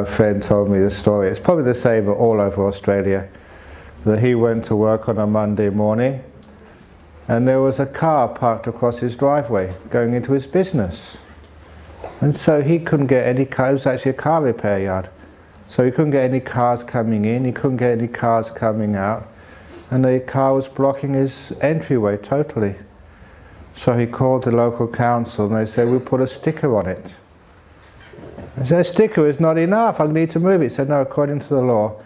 A friend told me the story. It's probably the same all over Australia. That he went to work on a Monday morning and there was a car parked across his driveway going into his business. And so he couldn't get any cars, it was actually a car repair yard. So he couldn't get any cars coming in, he couldn't get any cars coming out, and the car was blocking his entryway totally. So he called the local council and they said, we'll put a sticker on it. I said, a sticker is not enough, I need to move it. He said, no, according to the law,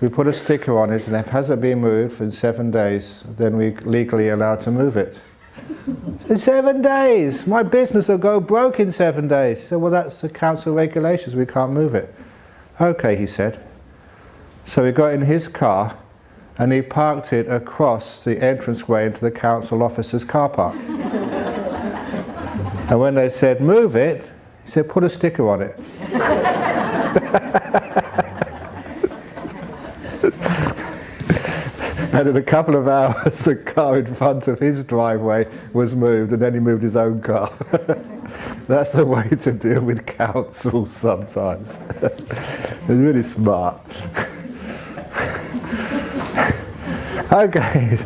we put a sticker on it and if it hasn't been moved for seven days, then we're legally allowed to move it. In seven days! My business will go broke in seven days. He said, well that's the council regulations, we can't move it. Okay, he said. So he got in his car and he parked it across the entranceway into the council officer's car park. and when they said, move it, said, put a sticker on it. and in a couple of hours the car in front of his driveway was moved and then he moved his own car. That's the way to deal with councils sometimes. it's really smart. okay,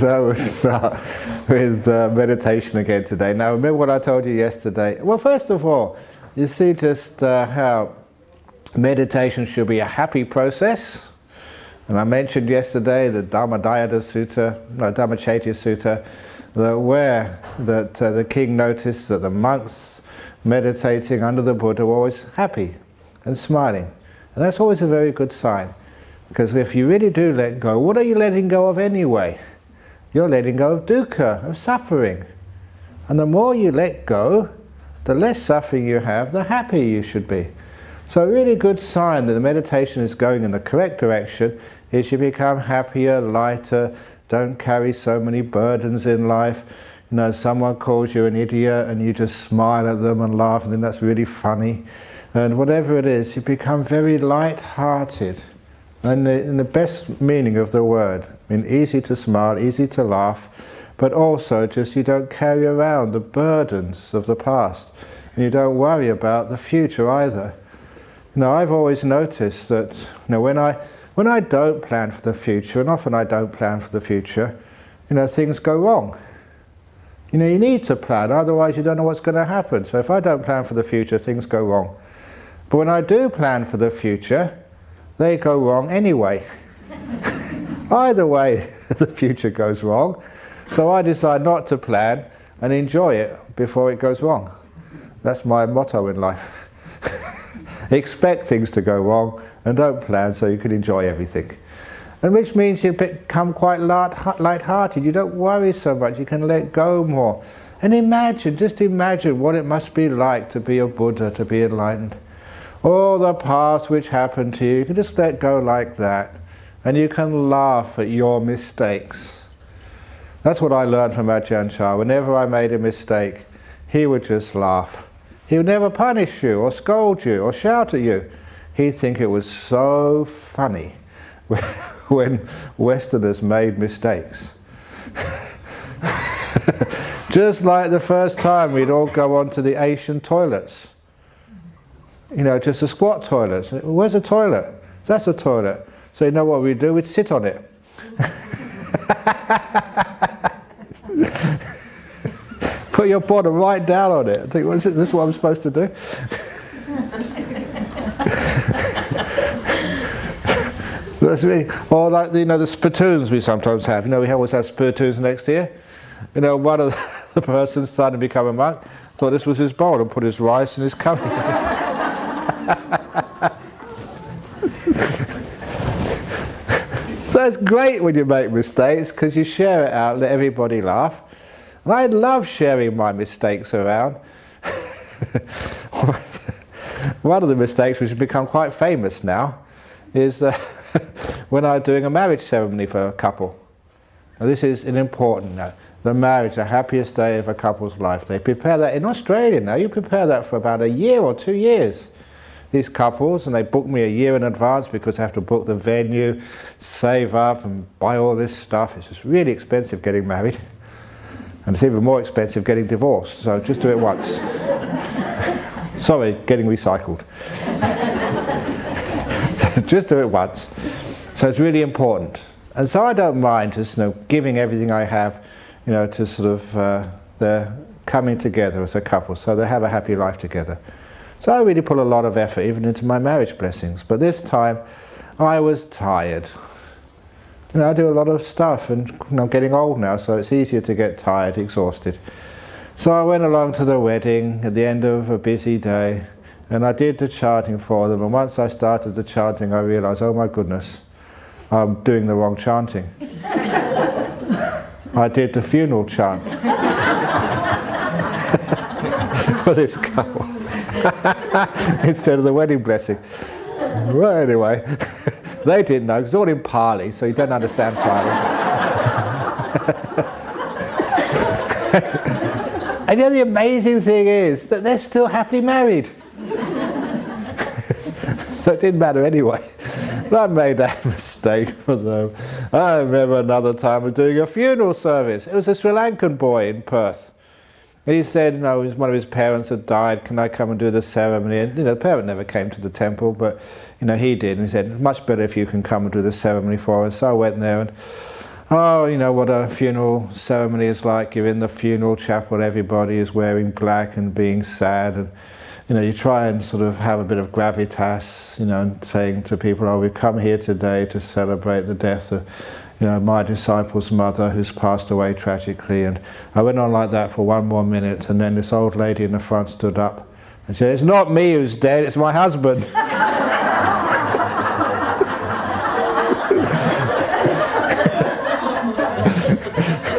so we'll start with uh, meditation again today. Now remember what I told you yesterday? Well first of all, you see just uh, how meditation should be a happy process and I mentioned yesterday the Dhammadayada Sutta, no, Dhammacetiya Sutta, that where that uh, the king noticed that the monks meditating under the Buddha were always happy and smiling. And that's always a very good sign. Because if you really do let go, what are you letting go of anyway? You're letting go of dukkha, of suffering. And the more you let go, the less suffering you have, the happier you should be. So a really good sign that the meditation is going in the correct direction is you become happier, lighter, don't carry so many burdens in life. You know, someone calls you an idiot and you just smile at them and laugh and think that's really funny. And whatever it is, you become very light-hearted. And the, in the best meaning of the word. I mean, easy to smile, easy to laugh, but also just you don't carry around the burdens of the past. And you don't worry about the future either. You know, I've always noticed that you know, when, I, when I don't plan for the future, and often I don't plan for the future, you know, things go wrong. You know, you need to plan, otherwise you don't know what's going to happen. So if I don't plan for the future, things go wrong. But when I do plan for the future, they go wrong anyway. Either way, the future goes wrong. So I decide not to plan and enjoy it before it goes wrong. That's my motto in life. Expect things to go wrong and don't plan so you can enjoy everything. And which means you become quite light-hearted. You don't worry so much. You can let go more. And imagine, just imagine what it must be like to be a Buddha, to be enlightened. All the past which happened to you, you can just let go like that. And you can laugh at your mistakes. That's what I learned from Ajahn Chah. Whenever I made a mistake, he would just laugh. He would never punish you or scold you or shout at you. He'd think it was so funny when Westerners made mistakes. Just like the first time we'd all go onto the Asian toilets. You know, just a squat toilet. Where's a toilet? That's a toilet. So you know what we'd do? We'd sit on it. put your bottom right down on it. I think, is this what I'm supposed to do? That's me. Or like, you know, the spittoons we sometimes have. You know, we always have spittoons next year. You know, one of the, the persons starting to become a monk, thought this was his bowl and put his rice in his cup. It's great when you make mistakes because you share it out, let everybody laugh. And I love sharing my mistakes around. One of the mistakes which has become quite famous now is uh, when I'm doing a marriage ceremony for a couple. Now this is an important note. The marriage, the happiest day of a couple's life. They prepare that in Australia now. You prepare that for about a year or two years. These couples, and they book me a year in advance because I have to book the venue, save up and buy all this stuff. It's just really expensive getting married. And it's even more expensive getting divorced, so just do it once. Sorry, getting recycled. just do it once. So it's really important. And so I don't mind just you know, giving everything I have, you know, to sort of uh, the coming together as a couple so they have a happy life together. So I really put a lot of effort even into my marriage blessings. But this time I was tired. You know, I do a lot of stuff and you know, I'm getting old now, so it's easier to get tired, exhausted. So I went along to the wedding at the end of a busy day and I did the chanting for them. And once I started the chanting, I realized, oh my goodness, I'm doing the wrong chanting. I did the funeral chant for this couple instead of the wedding blessing. Well, anyway, they didn't know, it's all in Pali, so you don't understand Pali. and you know, the amazing thing is that they're still happily married. so it didn't matter anyway. But I made that mistake for them. I remember another time of doing a funeral service. It was a Sri Lankan boy in Perth. He said, you know, one of his parents had died, can I come and do the ceremony? And, you know, the parent never came to the temple, but, you know, he did. And he said, much better if you can come and do the ceremony for us. So I went there and, oh, you know what a funeral ceremony is like. You're in the funeral chapel, everybody is wearing black and being sad. And, you know, you try and sort of have a bit of gravitas, you know, and saying to people, oh, we've come here today to celebrate the death of you know, my disciple's mother who's passed away tragically. And I went on like that for one more minute, and then this old lady in the front stood up and said, It's not me who's dead, it's my husband.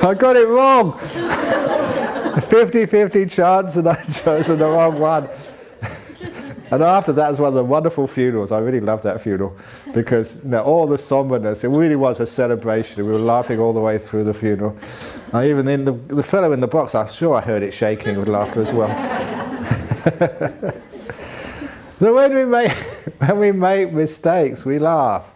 I got it wrong. 50 50 chance, and I chose the wrong one. And after that was one of the wonderful funerals. I really loved that funeral because you know, all the somberness, it really was a celebration. We were laughing all the way through the funeral. Even in the, the fellow in the box, I'm sure I heard it shaking with laughter as well. so when we, make, when we make mistakes, we laugh.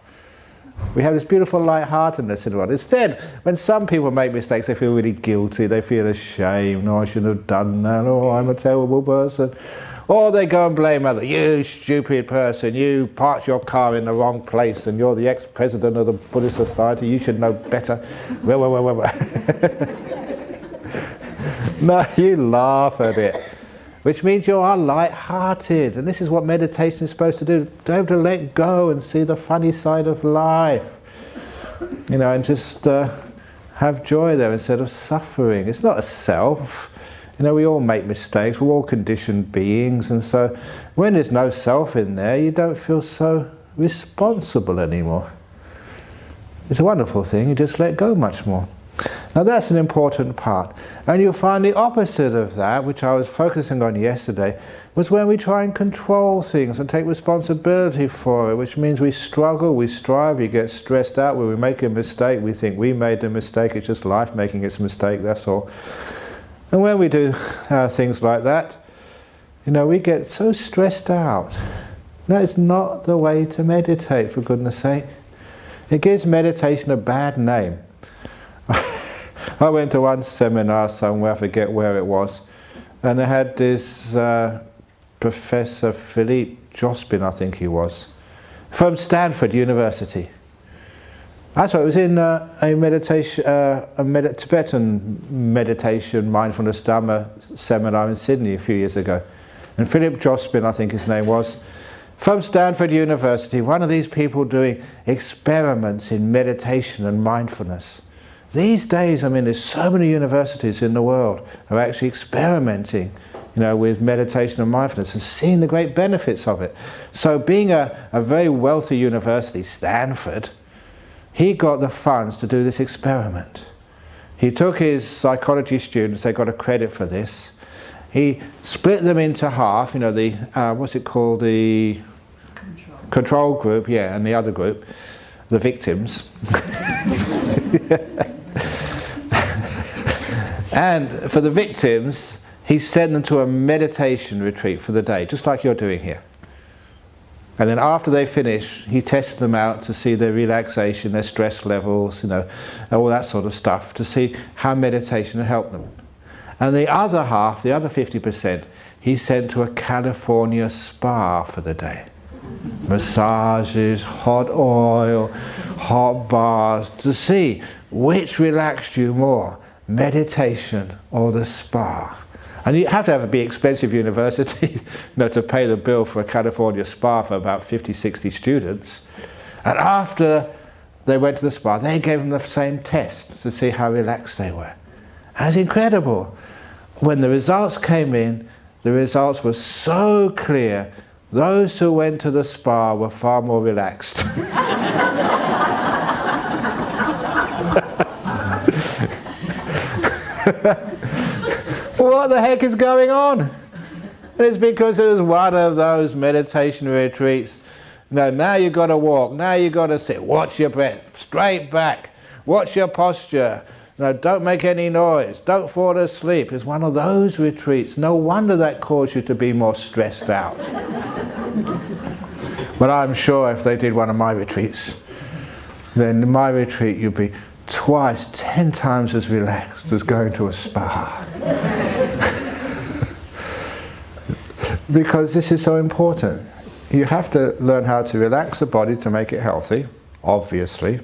We have this beautiful light-heartedness in the world. Instead, when some people make mistakes, they feel really guilty. They feel ashamed. No, I shouldn't have done that. Oh, I'm a terrible person. Or they go and blame other, you stupid person, you parked your car in the wrong place and you're the ex-president of the Buddhist Society, you should know better. Well, well, well, well. no, you laugh at it, which means you are light-hearted. And this is what meditation is supposed to do, to be able to let go and see the funny side of life. You know, and just uh, have joy there instead of suffering. It's not a self. You know, we all make mistakes, we're all conditioned beings, and so when there's no self in there, you don't feel so responsible anymore. It's a wonderful thing, you just let go much more. Now that's an important part. And you'll find the opposite of that, which I was focusing on yesterday, was when we try and control things and take responsibility for it, which means we struggle, we strive, we get stressed out, when we make a mistake, we think we made the mistake, it's just life making its mistake, that's all. And when we do uh, things like that, you know, we get so stressed out. That is not the way to meditate, for goodness sake. It gives meditation a bad name. I went to one seminar somewhere, I forget where it was, and they had this uh, Professor Philippe Jospin, I think he was, from Stanford University. That's right, it was in uh, a meditation, uh, a med Tibetan meditation mindfulness Dhamma seminar in Sydney a few years ago. And Philip Jospin, I think his name was, from Stanford University, one of these people doing experiments in meditation and mindfulness. These days, I mean, there's so many universities in the world are actually experimenting you know, with meditation and mindfulness and seeing the great benefits of it. So being a, a very wealthy university, Stanford, he got the funds to do this experiment. He took his psychology students, they got a credit for this. He split them into half, you know, the, uh, what's it called, the control. control group, yeah, and the other group, the victims. and for the victims, he sent them to a meditation retreat for the day, just like you're doing here. And then after they finish, he tests them out to see their relaxation, their stress levels, you know, all that sort of stuff, to see how meditation helped them. And the other half, the other 50%, he sent to a California spa for the day. massages, hot oil, hot baths, to see which relaxed you more, meditation or the spa. And you have to have a big expensive university you know, to pay the bill for a California spa for about 50, 60 students. And after they went to the spa, they gave them the same test to see how relaxed they were. And it's incredible. When the results came in, the results were so clear, those who went to the spa were far more relaxed. what the heck is going on? And it's because it was one of those meditation retreats. No, now you've got to walk, now you've got to sit, watch your breath, straight back, watch your posture. No, don't make any noise, don't fall asleep. It's one of those retreats. No wonder that caused you to be more stressed out. but I'm sure if they did one of my retreats, then my retreat you'd be twice, ten times as relaxed as going to a spa. because this is so important. You have to learn how to relax the body to make it healthy, obviously,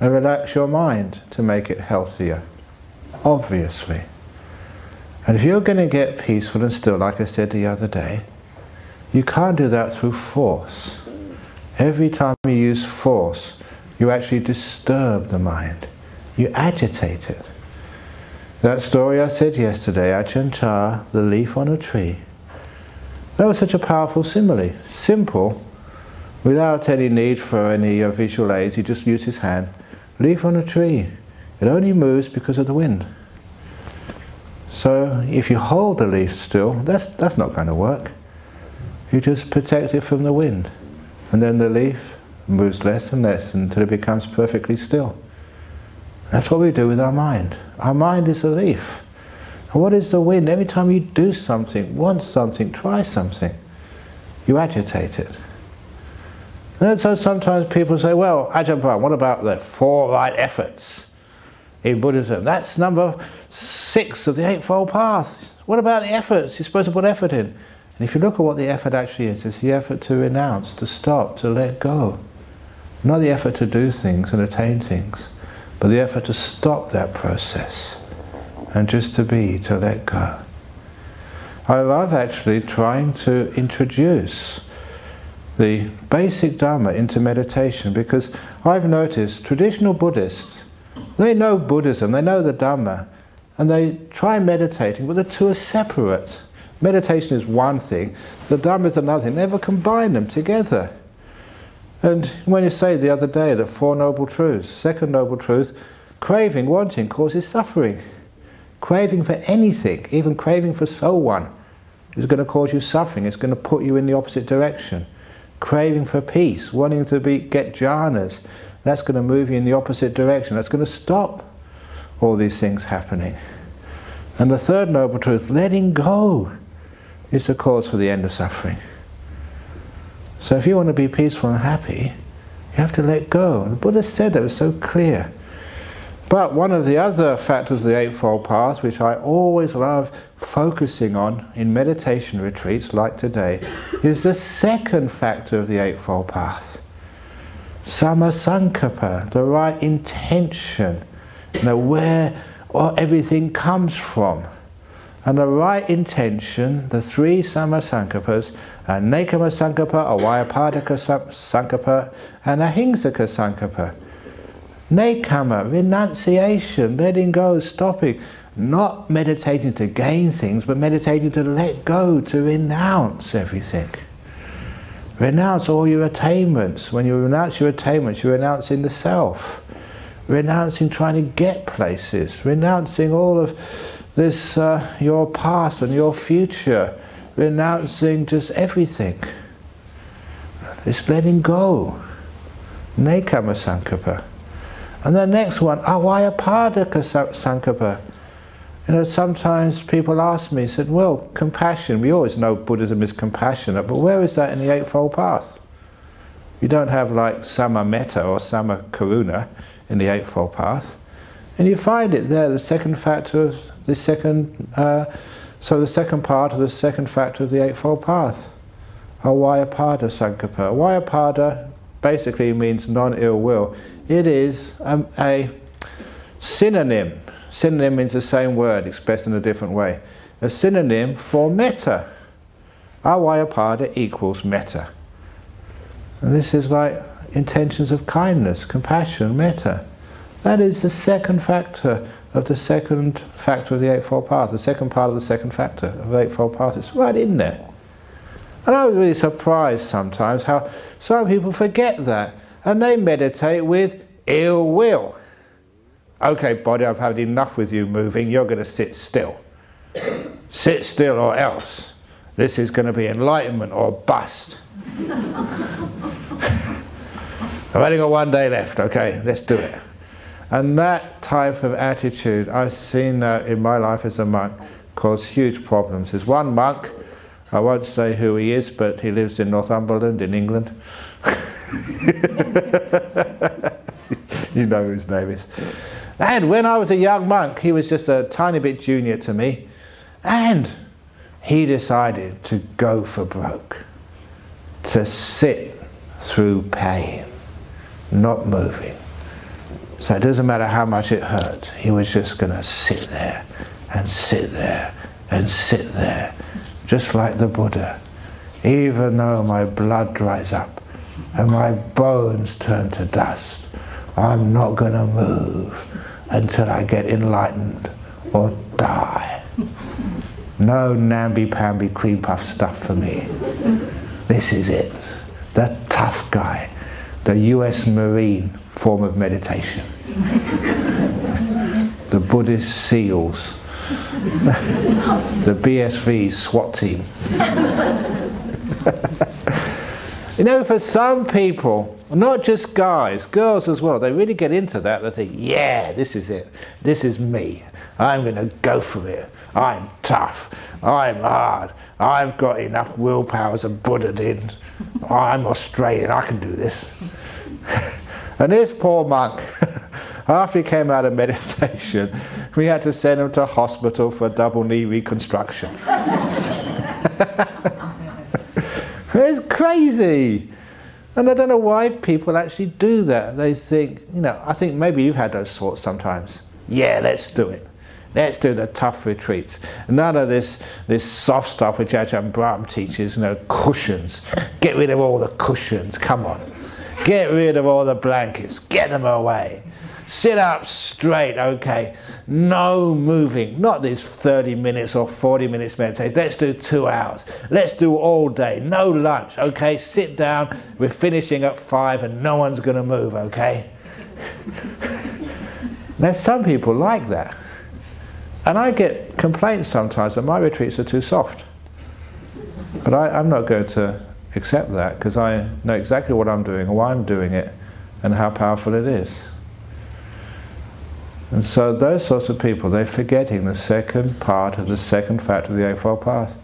and relax your mind to make it healthier, obviously. And if you're going to get peaceful and still, like I said the other day, you can't do that through force. Every time you use force, you actually disturb the mind. You agitate it. That story I said yesterday, Ajahn Chah, the leaf on a tree, that was such a powerful simile. Simple, without any need for any uh, visual aids, he just used his hand. Leaf on a tree. It only moves because of the wind. So if you hold the leaf still, that's, that's not going to work. You just protect it from the wind. And then the leaf moves less and less until it becomes perfectly still. That's what we do with our mind. Our mind is a leaf. And what is the wind? Every time you do something, want something, try something, you agitate it. And so sometimes people say, well, Ajahn what about the four right efforts in Buddhism? That's number six of the Eightfold Path. What about the efforts? You're supposed to put effort in. And if you look at what the effort actually is, it's the effort to renounce, to stop, to let go. Not the effort to do things and attain things, but the effort to stop that process and just to be, to let go. I love actually trying to introduce the basic Dharma into meditation because I've noticed traditional Buddhists, they know Buddhism, they know the Dharma, and they try meditating, but the two are separate. Meditation is one thing, the Dharma is another thing. Never combine them together. And when you say the other day that Four Noble Truths, second Noble Truth, craving, wanting causes suffering. Craving for anything, even craving for someone, is going to cause you suffering. It's going to put you in the opposite direction. Craving for peace, wanting to be, get jhanas, that's going to move you in the opposite direction. That's going to stop all these things happening. And the third noble truth, letting go, is the cause for the end of suffering. So if you want to be peaceful and happy, you have to let go. The Buddha said that, was so clear. But one of the other factors of the Eightfold Path, which I always love focusing on in meditation retreats like today, is the second factor of the Eightfold Path. Sammasankappa, the right intention, you know, where everything comes from. And the right intention, the three sammasankappas, are nekama sankappa, avyapadaka sankappa, and ahimsaka sankappa. Nekama, renunciation, letting go, stopping. Not meditating to gain things, but meditating to let go, to renounce everything. Renounce all your attainments. When you renounce your attainments, you're renouncing the self. Renouncing trying to get places. Renouncing all of this, uh, your past and your future. Renouncing just everything. It's letting go. Nekama Sankappa. And the next one, avyapadaka sankappa. You know, sometimes people ask me, said, well, compassion, we always know Buddhism is compassionate, but where is that in the Eightfold Path? You don't have like sama Metta or sama Karuna in the Eightfold Path. And you find it there, the second factor of the second, uh, so the second part of the second factor of the Eightfold Path. Avyapada Sankalpa. Avyapada basically means non-ill will. It is um, a synonym. Synonym means the same word expressed in a different way. A synonym for metta. Avyapada equals metta. And this is like intentions of kindness, compassion, metta. That is the second factor of the second factor of the Eightfold Path, the second part of the second factor of the Eightfold Path. It's right in there. And I was really surprised sometimes how some people forget that and they meditate with ill will. Okay, body, I've had enough with you moving, you're going to sit still. sit still or else. This is going to be enlightenment or bust. I've only got one day left, okay, let's do it. And that type of attitude, I've seen that in my life as a monk, cause huge problems. There's one monk, I won't say who he is, but he lives in Northumberland in England. you know who his name is. And when I was a young monk, he was just a tiny bit junior to me, and he decided to go for broke, to sit through pain, not moving. So it doesn't matter how much it hurt, he was just going to sit there and sit there and sit there, just like the Buddha. Even though my blood dries up and my bones turn to dust, I'm not going to move until I get enlightened or die. No namby-pamby cream puff stuff for me. This is it. The tough guy, the US Marine form of meditation. the Buddhist SEALs, the BSV SWAT team. you know, for some people, not just guys, girls as well, they really get into that. They think, yeah, this is it. This is me. I'm going to go for it. I'm tough. I'm hard. I've got enough willpower as a Buddha did. I'm Australian. I can do this. And this poor monk, after he came out of meditation, we had to send him to hospital for double knee reconstruction. it's crazy. And I don't know why people actually do that. They think, you know, I think maybe you've had those thoughts sometimes. Yeah, let's do it. Let's do the tough retreats. None of this, this soft stuff which Ajahn Brahm teaches, you know, cushions. Get rid of all the cushions, come on. Get rid of all the blankets. Get them away. Sit up straight, okay. No moving. Not these 30 minutes or 40 minutes meditation. Let's do two hours. Let's do all day. No lunch, okay. Sit down. We're finishing at five and no one's going to move, okay. now, some people like that. And I get complaints sometimes that my retreats are too soft. But I, I'm not going to accept that because I know exactly what I'm doing, why I'm doing it, and how powerful it is. And so those sorts of people, they're forgetting the second part of the second factor of the Eightfold Path.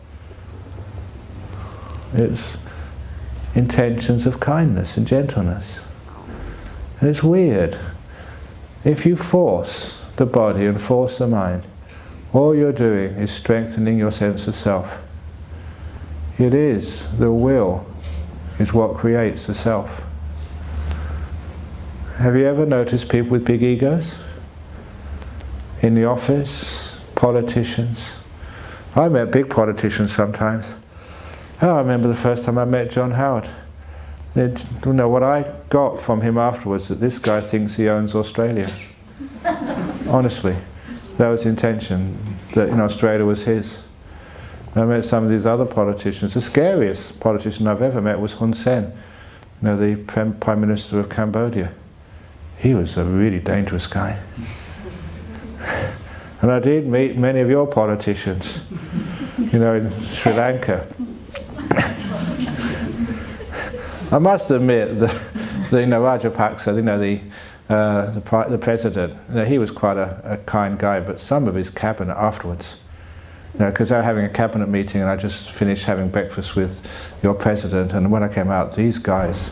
It's intentions of kindness and gentleness. And it's weird. If you force the body and force the mind, all you're doing is strengthening your sense of self. It is the will is what creates the self. Have you ever noticed people with big egos? In the office, politicians. I met big politicians sometimes. Oh, I remember the first time I met John Howard. It, you know, what I got from him afterwards that this guy thinks he owns Australia. Honestly, that was the intention, that you know, Australia was his. I met some of these other politicians. The scariest politician I've ever met was Hun Sen, you know, the Prime Minister of Cambodia. He was a really dangerous guy. And I did meet many of your politicians, you know, in Sri Lanka. I must admit, the, the you know, Rajapaksa, you know, the, uh, the, the president, you know, he was quite a, a kind guy, but some of his cabinet afterwards, because you know, I was having a cabinet meeting and I just finished having breakfast with your president and when I came out, these guys,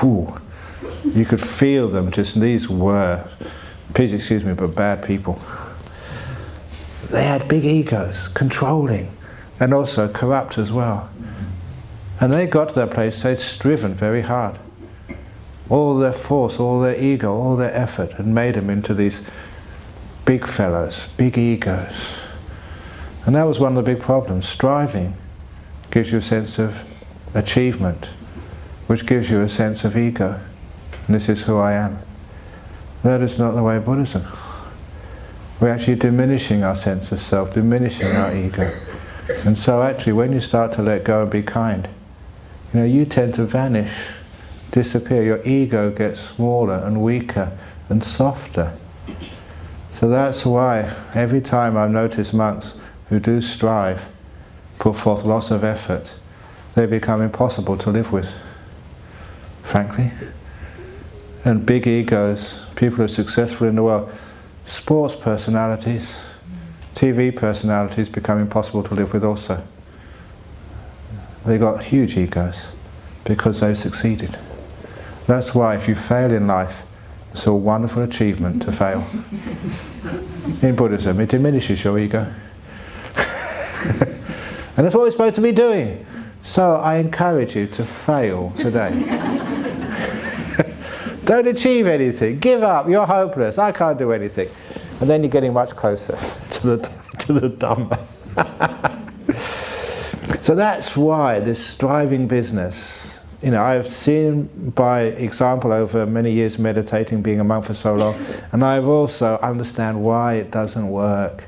whew, you could feel them, just these were, please excuse me, but bad people. They had big egos, controlling, and also corrupt as well. And they got to that place, they'd striven very hard. All their force, all their ego, all their effort had made them into these big fellows, big egos. And that was one of the big problems. Striving gives you a sense of achievement, which gives you a sense of ego. And this is who I am. That is not the way of Buddhism. We're actually diminishing our sense of self, diminishing our ego. And so actually when you start to let go and be kind, you know, you tend to vanish, disappear. Your ego gets smaller and weaker and softer. So that's why every time I've noticed monks who do strive, put forth lots of effort, they become impossible to live with, frankly. And big egos, people who are successful in the world, sports personalities, TV personalities become impossible to live with also. They got huge egos because they've succeeded. That's why if you fail in life, it's a wonderful achievement to fail. in Buddhism, it diminishes your ego. and that's what we're supposed to be doing. So I encourage you to fail today. Don't achieve anything. Give up. You're hopeless. I can't do anything. And then you're getting much closer to the, to the Dhamma. So that's why this striving business, you know, I've seen by example over many years meditating, being a monk for so long, and I've also understand why it doesn't work.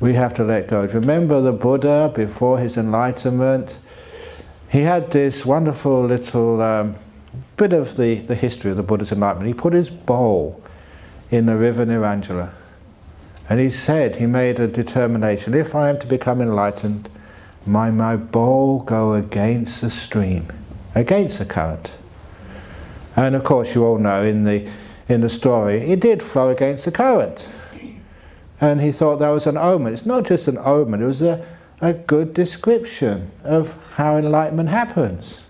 We have to let go. Remember the Buddha before his enlightenment? He had this wonderful little um, bit of the, the history of the Buddha's enlightenment. He put his bowl in the river Neranjara. And he said, he made a determination, if I am to become enlightened, my, my bowl go against the stream, against the current. And of course you all know in the, in the story, it did flow against the current. And he thought that was an omen. It's not just an omen, it was a, a good description of how enlightenment happens.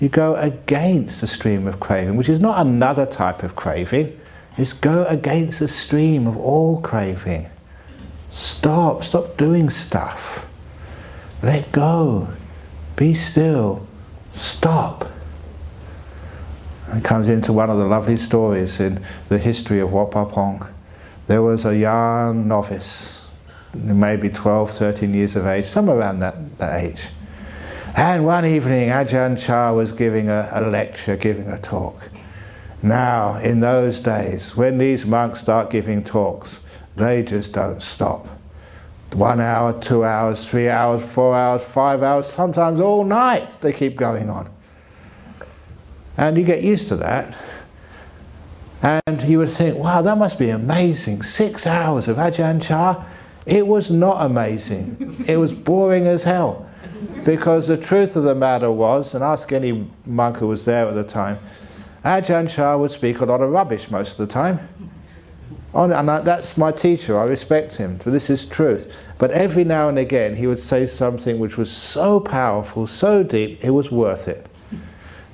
You go against the stream of craving, which is not another type of craving. It's go against the stream of all craving. Stop, stop doing stuff. Let go. Be still. Stop. It comes into one of the lovely stories in the history of Wat Pah Pong. There was a young novice, maybe 12, 13 years of age, somewhere around that, that age. And one evening, Ajahn Chah was giving a, a lecture, giving a talk. Now, in those days, when these monks start giving talks, they just don't stop one hour, two hours, three hours, four hours, five hours, sometimes all night they keep going on. And you get used to that. And you would think, wow, that must be amazing. Six hours of Ajahn Chah. It was not amazing. it was boring as hell. Because the truth of the matter was, and ask any monk who was there at the time, Ajahn Chah would speak a lot of rubbish most of the time and that's my teacher, I respect him, for this is truth. But every now and again he would say something which was so powerful, so deep, it was worth it.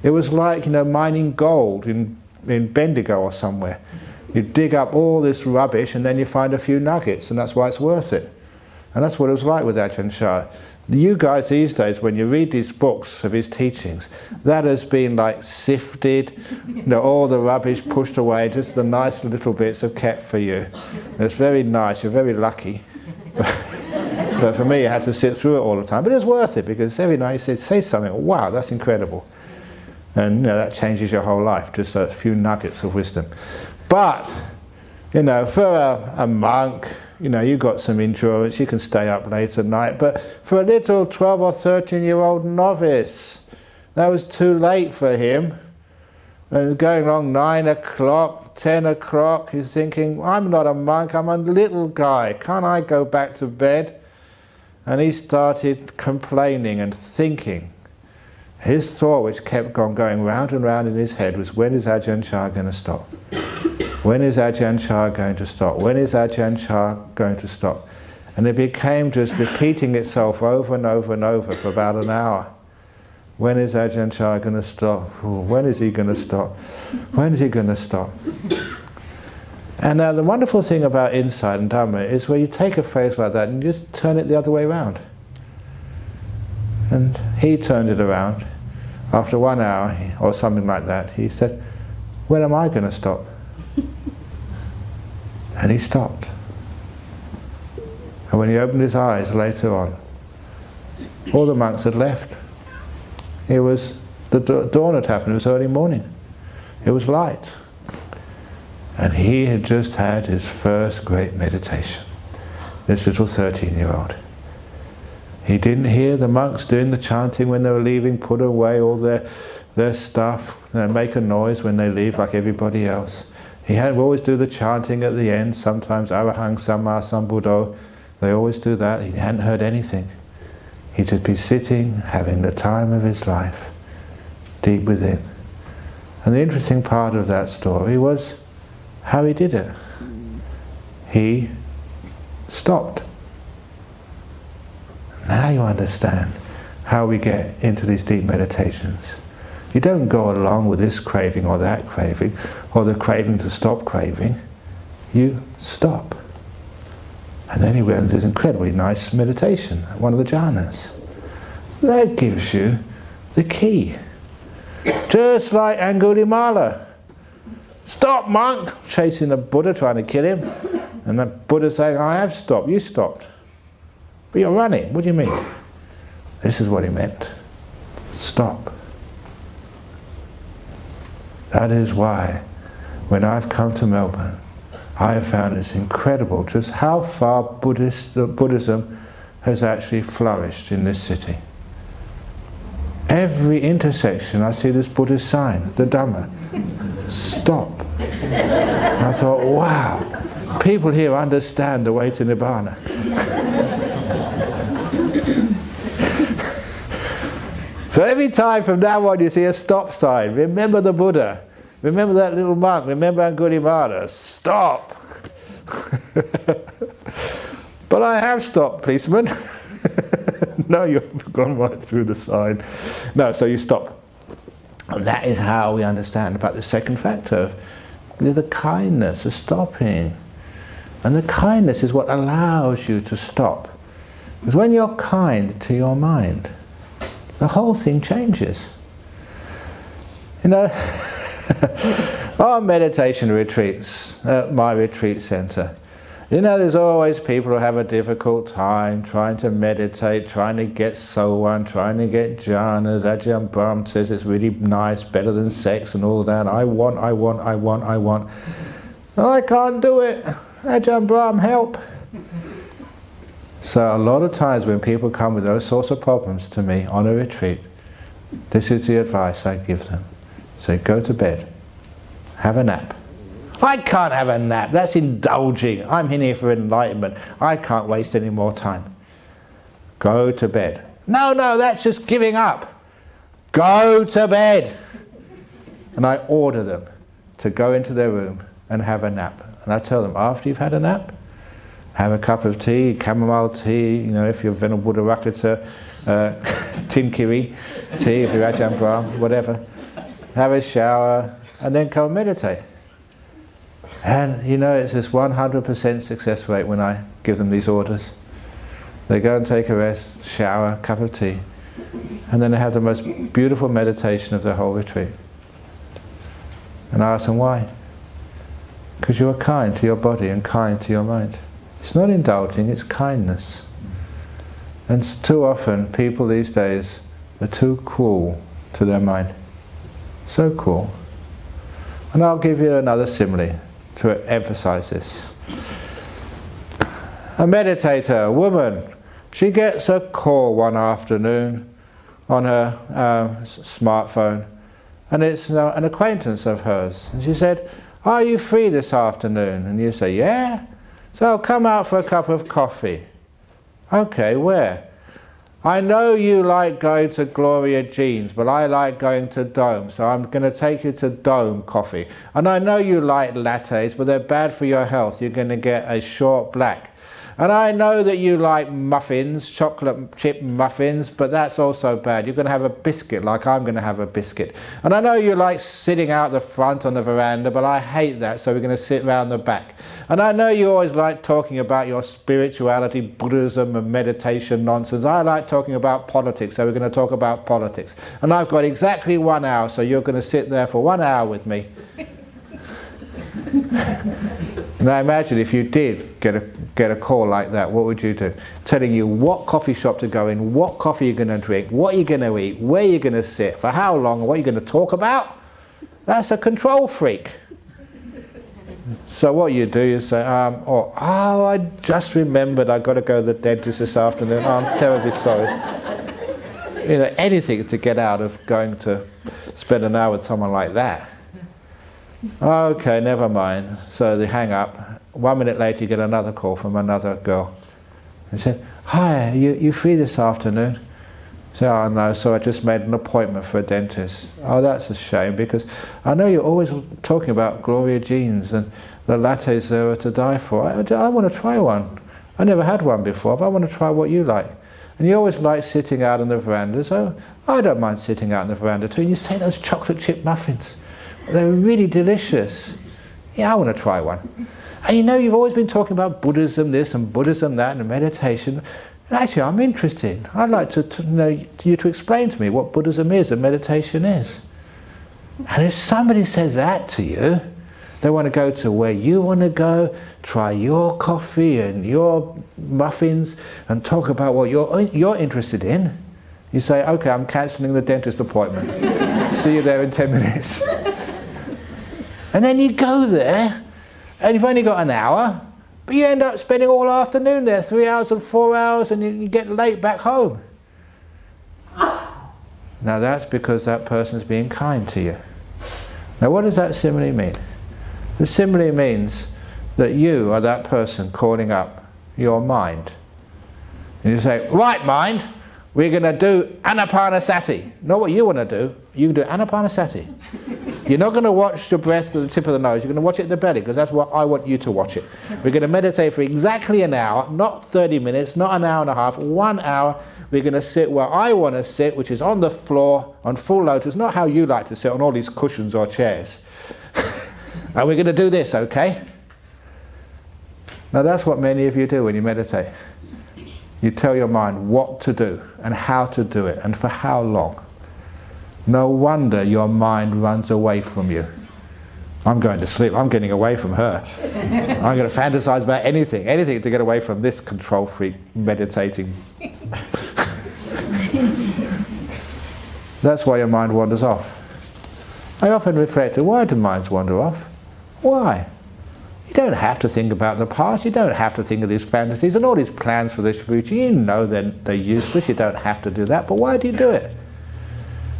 It was like, you know, mining gold in, in Bendigo or somewhere. You dig up all this rubbish and then you find a few nuggets, and that's why it's worth it. And that's what it was like with Ajahn Chah you guys these days, when you read these books of his teachings, that has been like sifted, you know, all the rubbish pushed away, just the nice little bits are kept for you. It's very nice, you're very lucky. but for me, I had to sit through it all the time. But it was worth it because every night he said, say something, wow, that's incredible. And you know, that changes your whole life, just a few nuggets of wisdom. But, you know, for a, a monk, you know, you've got some endurance, you can stay up late at night. But for a little 12 or 13 year old novice, that was too late for him. And going along 9 o'clock, 10 o'clock, he's thinking, I'm not a monk, I'm a little guy, can't I go back to bed? And he started complaining and thinking. His thought, which kept on going round and round in his head, was when is Ajahn Chah going to stop? When is Ajahn Chah going to stop? When is Ajahn Chah going to stop? And it became just repeating itself over and over and over for about an hour. When is Ajahn Chah going to stop? When is he going to stop? When is he going to stop? And now the wonderful thing about insight and Dhamma is where you take a phrase like that and you just turn it the other way around. And he turned it around. After one hour or something like that, he said, when am I going to stop? and he stopped. And when he opened his eyes later on, all the monks had left. It was, the dawn had happened, it was early morning. It was light. And he had just had his first great meditation, this little 13 year old. He didn't hear the monks doing the chanting when they were leaving, put away all their, their stuff, and make a noise when they leave like everybody else. He had always do the chanting at the end, sometimes Arahang Samma Sambuddho. They always do that. He hadn't heard anything. He'd just be sitting, having the time of his life, deep within. And the interesting part of that story was how he did it. He stopped. Now you understand how we get into these deep meditations. You don't go along with this craving or that craving, or the craving to stop craving. You stop. And then you went into this incredibly nice meditation, one of the jhanas. That gives you the key. Just like Angulimala. Stop, monk! Chasing the Buddha, trying to kill him. And the Buddha saying, I have stopped, you stopped. But you're running. What do you mean? This is what he meant. Stop. That is why, when I've come to Melbourne, I have found it's incredible just how far Buddhist, Buddhism has actually flourished in this city. Every intersection I see this Buddhist sign, the Dhamma. Stop. I thought, wow, people here understand the way to Nibbana. So every time from now on you see a stop sign, remember the Buddha. Remember that little monk. Remember Angulimala. Stop. but I have stopped, policeman. no, you've gone right through the sign. No, so you stop. And that is how we understand about the second factor, the kindness, the stopping. And the kindness is what allows you to stop. Because when you're kind to your mind, the whole thing changes. You know, our meditation retreats at my retreat center, you know, there's always people who have a difficult time trying to meditate, trying to get sowan, trying to get jhanas. Ajahn Brahm says it's really nice, better than sex and all that. I want, I want, I want, I want. I can't do it. Ajahn Brahm, help. So a lot of times when people come with those sorts of problems to me on a retreat, this is the advice I give them. Say, go to bed, have a nap. I can't have a nap, that's indulging. I'm here for enlightenment. I can't waste any more time. Go to bed. No, no, that's just giving up. Go to bed. And I order them to go into their room and have a nap. And I tell them, after you've had a nap, have a cup of tea, chamomile tea, you know, if you're Venerable Buddha Rakkhita, uh, Tinkiri tea, if you're Ajahn Brahm, whatever. Have a shower, and then come meditate. And you know, it's this 100% success rate when I give them these orders. They go and take a rest, shower, cup of tea, and then they have the most beautiful meditation of their whole retreat. And I ask them why? Because you are kind to your body and kind to your mind. It's not indulging, it's kindness. And too often, people these days are too cruel to their mind. So cruel. And I'll give you another simile to emphasize this. A meditator, a woman, she gets a call one afternoon on her uh, smartphone, and it's an acquaintance of hers. And she said, Are you free this afternoon? And you say, Yeah. So I'll come out for a cup of coffee. Okay, where? I know you like going to Gloria Jean's, but I like going to Dome, so I'm going to take you to Dome Coffee. And I know you like lattes, but they're bad for your health. You're going to get a short black. And I know that you like muffins, chocolate chip muffins, but that's also bad. You're going to have a biscuit like I'm going to have a biscuit. And I know you like sitting out the front on the veranda, but I hate that, so we're going to sit round the back. And I know you always like talking about your spirituality, Buddhism, and meditation nonsense. I like talking about politics, so we're going to talk about politics. And I've got exactly one hour, so you're going to sit there for one hour with me. now imagine if you did get a, get a call like that, what would you do? Telling you what coffee shop to go in, what coffee you're going to drink, what you're going to eat, where you're going to sit, for how long, what you're going to talk about. That's a control freak. So what you do is say, um, oh, oh, I just remembered I've got to go to the dentist this afternoon. Oh, I'm terribly sorry. You know, anything to get out of going to spend an hour with someone like that. Okay, never mind. So they hang up. One minute later, you get another call from another girl. They said, Hi, you, you free this afternoon? Say, oh no, so I just made an appointment for a dentist. Oh, that's a shame because I know you're always talking about Gloria Jean's and the lattes there are to die for. I, I want to try one. I never had one before, but I want to try what you like. And you always like sitting out on the veranda, so I don't mind sitting out on the veranda too. And you say those chocolate chip muffins. They're really delicious. Yeah, I want to try one. And you know, you've always been talking about Buddhism this and Buddhism that and meditation. actually, I'm interested. I'd like to, to know you to explain to me what Buddhism is and meditation is. And if somebody says that to you, they want to go to where you want to go, try your coffee and your muffins, and talk about what you're, you're interested in. You say, okay, I'm cancelling the dentist appointment. See you there in 10 minutes. And then you go there, and you've only got an hour, but you end up spending all afternoon there, three hours and four hours, and you get late back home. Now that's because that person's being kind to you. Now what does that simile mean? The simile means that you are that person calling up your mind. And you say, right mind, we're going to do anapanasati. Not what you want to do, you do anapanasati. You're not going to watch the breath at the tip of the nose, you're going to watch it at the belly, because that's what I want you to watch it. We're going to meditate for exactly an hour, not 30 minutes, not an hour and a half, one hour. We're going to sit where I want to sit, which is on the floor, on full lotus, not how you like to sit on all these cushions or chairs. and we're going to do this, okay? Now that's what many of you do when you meditate. You tell your mind what to do and how to do it and for how long. No wonder your mind runs away from you. I'm going to sleep. I'm getting away from her. I'm going to fantasize about anything, anything to get away from this control freak meditating. That's why your mind wanders off. I often reflect, why do minds wander off? Why? You don't have to think about the past. You don't have to think of these fantasies and all these plans for this future. You know they're, they're useless. You don't have to do that. But why do you do it?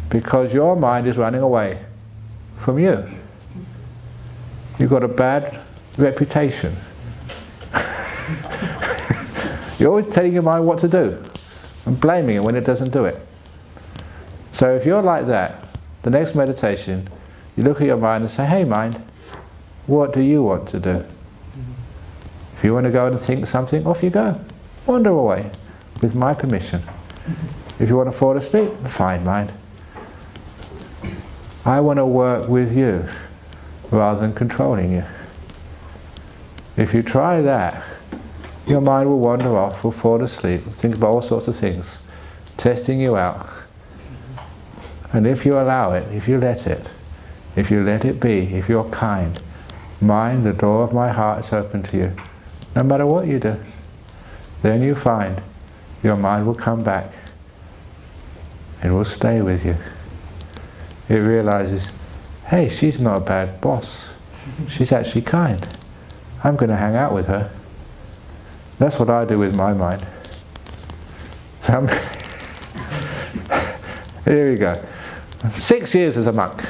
because your mind is running away from you. You've got a bad reputation. You're always telling your mind what to do and blaming it when it doesn't do it. So if you're like that, the next meditation, you look at your mind and say, hey mind, what do you want to do? If you want to go and think something, off you go. Wander away with my permission. If you want to fall asleep, fine mind. I want to work with you rather than controlling you. If you try that, your mind will wander off, will fall asleep, think about all sorts of things, testing you out. And if you allow it, if you let it, if you let it be, if you're kind, mind, the door of my heart is open to you, no matter what you do. Then you find your mind will come back. It will stay with you it realizes, hey, she's not a bad boss. She's actually kind. I'm going to hang out with her. That's what I do with my mind. here we go. Six years as a monk.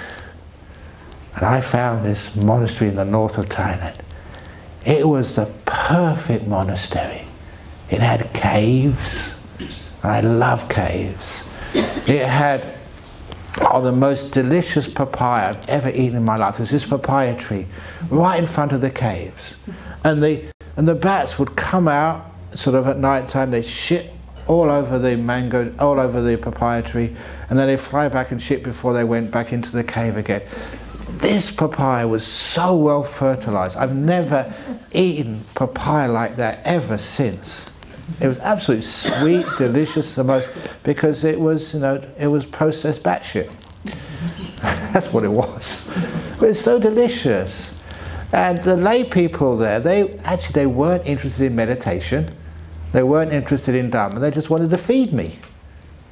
And I found this monastery in the north of Thailand. It was the perfect monastery. It had caves. I love caves. It had are the most delicious papaya I've ever eaten in my life. There's this papaya tree right in front of the caves. And the, and the bats would come out sort of at night time, they'd shit all over the mango, all over the papaya tree, and then they'd fly back and shit before they went back into the cave again. This papaya was so well fertilized. I've never eaten papaya like that ever since. It was absolutely sweet, delicious, the most, because it was, you know, it was processed batshit. That's what it was. But it's so delicious. And the lay people there, they actually they weren't interested in meditation. They weren't interested in Dharma. They just wanted to feed me.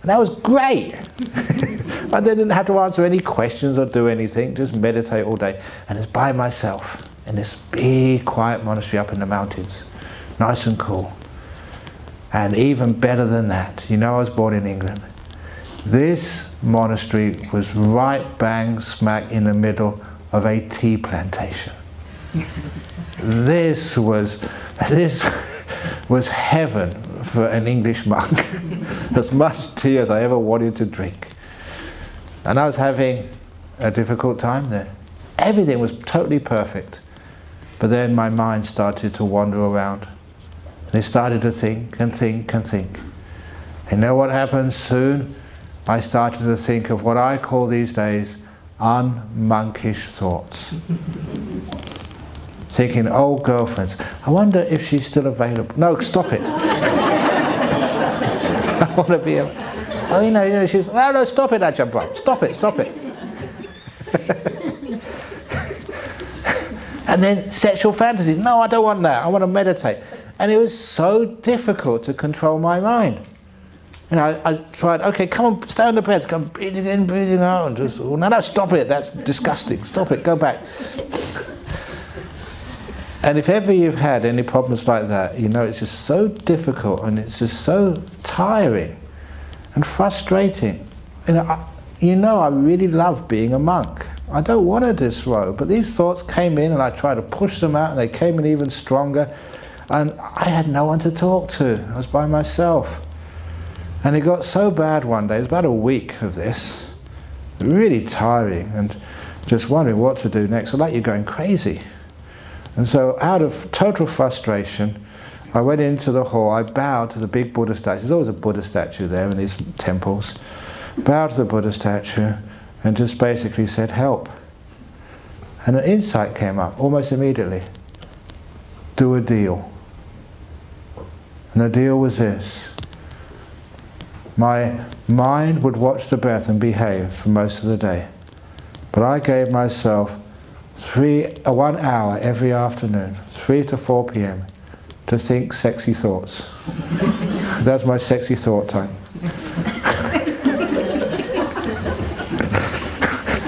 And that was great. I didn't have to answer any questions or do anything, just meditate all day. And it's by myself in this big quiet monastery up in the mountains. Nice and cool. And even better than that, you know I was born in England. This monastery was right bang smack in the middle of a tea plantation. this was this was heaven for an English monk. as much tea as I ever wanted to drink. And I was having a difficult time there. Everything was totally perfect. But then my mind started to wander around. And it started to think and think and think. And you know what happened soon? I started to think of what I call these days unmonkish thoughts. Thinking, old oh, girlfriends, I wonder if she's still available. No, stop it. I want to be oh, you know, you know, she's, no, no, stop it, Ajahn Stop it, stop it. and then sexual fantasies. No, I don't want that. I want to meditate. And it was so difficult to control my mind. You know, I, I, tried, okay, come on, stay on the bed, come breathing in, breathing out, and just, oh, no, no, stop it, that's disgusting, stop it, go back. And if ever you've had any problems like that, you know it's just so difficult and it's just so tiring and frustrating. You know, I, you know, I really love being a monk. I don't want to disrobe, but these thoughts came in and I tried to push them out and they came in even stronger. And I had no one to talk to. I was by myself. And it got so bad one day, it was about a week of this, really tiring and just wondering what to do next. So like you're going crazy. And so out of total frustration, I went into the hall, I bowed to the big Buddha statue. There's always a Buddha statue there in these temples. Bowed to the Buddha statue and just basically said, help. And an insight came up almost immediately. Do a deal. And the deal was this. My mind would watch the breath and behave for most of the day. But I gave myself three, uh, one hour every afternoon, 3 to 4 p.m., to think sexy thoughts. That's my sexy thought time.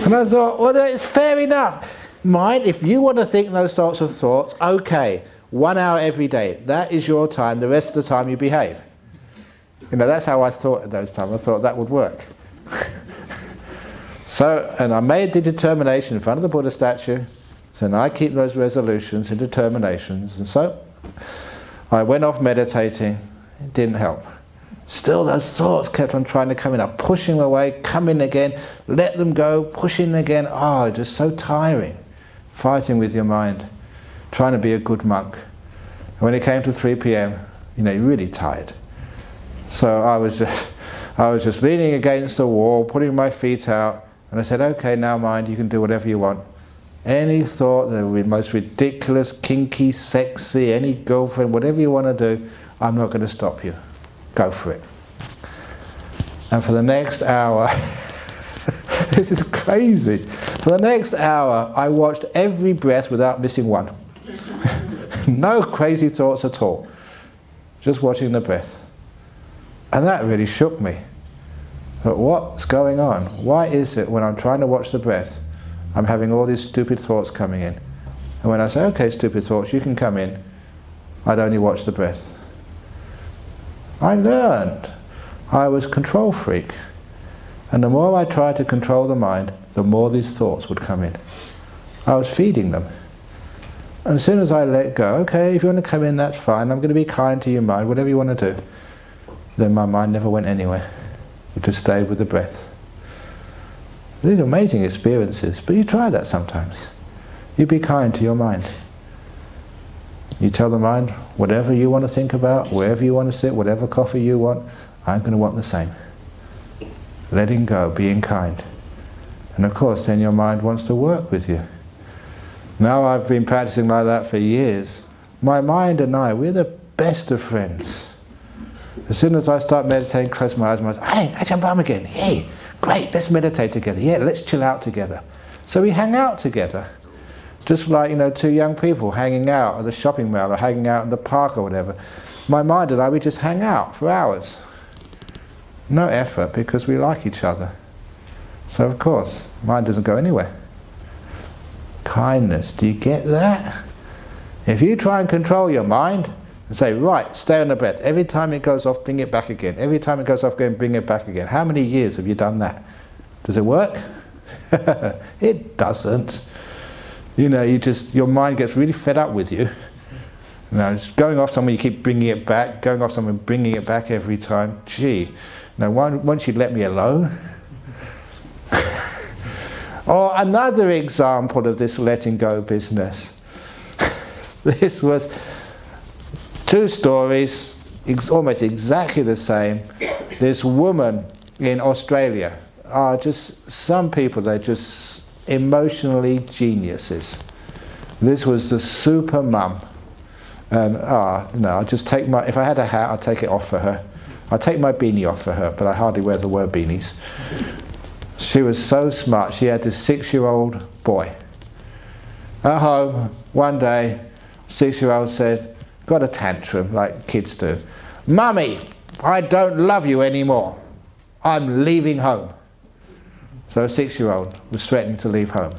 and I thought, well, it's fair enough. Mind, if you want to think those sorts of thoughts, okay, one hour every day. That is your time. The rest of the time you behave. You know, that's how I thought at those times. I thought that would work. So, and I made the determination in front of the Buddha statue. So now I keep those resolutions and determinations. And so I went off meditating. It didn't help. Still, those thoughts kept on trying to come in. I'm pushing away, coming again, let them go, pushing again. Oh, just so tiring. Fighting with your mind, trying to be a good monk. And when it came to 3 p.m., you know, you're really tired. So I was just, I was just leaning against the wall, putting my feet out, and I said, okay, now mind, you can do whatever you want. Any thought, the most ridiculous, kinky, sexy, any girlfriend, whatever you want to do, I'm not going to stop you. Go for it. And for the next hour, this is crazy. For the next hour, I watched every breath without missing one. no crazy thoughts at all. Just watching the breath. And that really shook me. But what's going on? Why is it when I'm trying to watch the breath, I'm having all these stupid thoughts coming in? And when I say, okay, stupid thoughts, you can come in, I'd only watch the breath. I learned I was control freak. And the more I tried to control the mind, the more these thoughts would come in. I was feeding them. And as soon as I let go, okay, if you want to come in, that's fine. I'm going to be kind to your mind, whatever you want to do. Then my mind never went anywhere It just stayed with the breath. These are amazing experiences, but you try that sometimes. You be kind to your mind. You tell the mind, whatever you want to think about, wherever you want to sit, whatever coffee you want, I'm going to want the same. Letting go, being kind. And of course, then your mind wants to work with you. Now I've been practicing like that for years. My mind and I, we're the best of friends. As soon as I start meditating, close my eyes, my eyes, hey, Ajahn Brahm again. Hey, great, let's meditate together. Yeah, let's chill out together. So we hang out together. Just like, you know, two young people hanging out at the shopping mall or hanging out in the park or whatever. My mind and I, we just hang out for hours. No effort because we like each other. So of course, mind doesn't go anywhere. Kindness, do you get that? If you try and control your mind and say, right, stay on the breath, every time it goes off, bring it back again. Every time it goes off, go and bring it back again. How many years have you done that? Does it work? it doesn't. You know, you just, your mind gets really fed up with you. Now, it's going off somewhere, you keep bringing it back, going off somewhere, bringing it back every time. Gee, now once you let me alone. or another example of this letting go business. this was two stories, ex almost exactly the same. This woman in Australia, are just some people, they're just emotionally geniuses. This was the super mum. And ah, no, I'll just take my, if I had a hat, I'd take it off for her. I'd take my beanie off for her, but I hardly wear the word beanies. She was so smart. She had this six-year-old boy. At home, one day, six-year-old said, got a tantrum like kids do. Mummy, I don't love you anymore. I'm leaving home. So a six-year-old was threatening to leave home.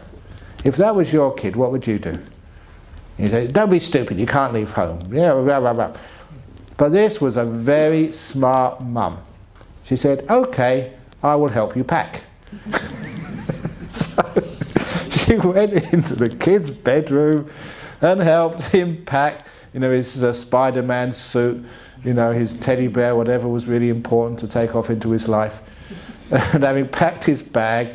If that was your kid, what would you do? You say, don't be stupid, you can't leave home. Yeah, blah, blah, blah. But this was a very smart mum. She said, okay, I will help you pack. so she went into the kid's bedroom and helped him pack, you know, his uh, Spider-Man suit, you know, his teddy bear, whatever was really important to take off into his life. and having packed his bag,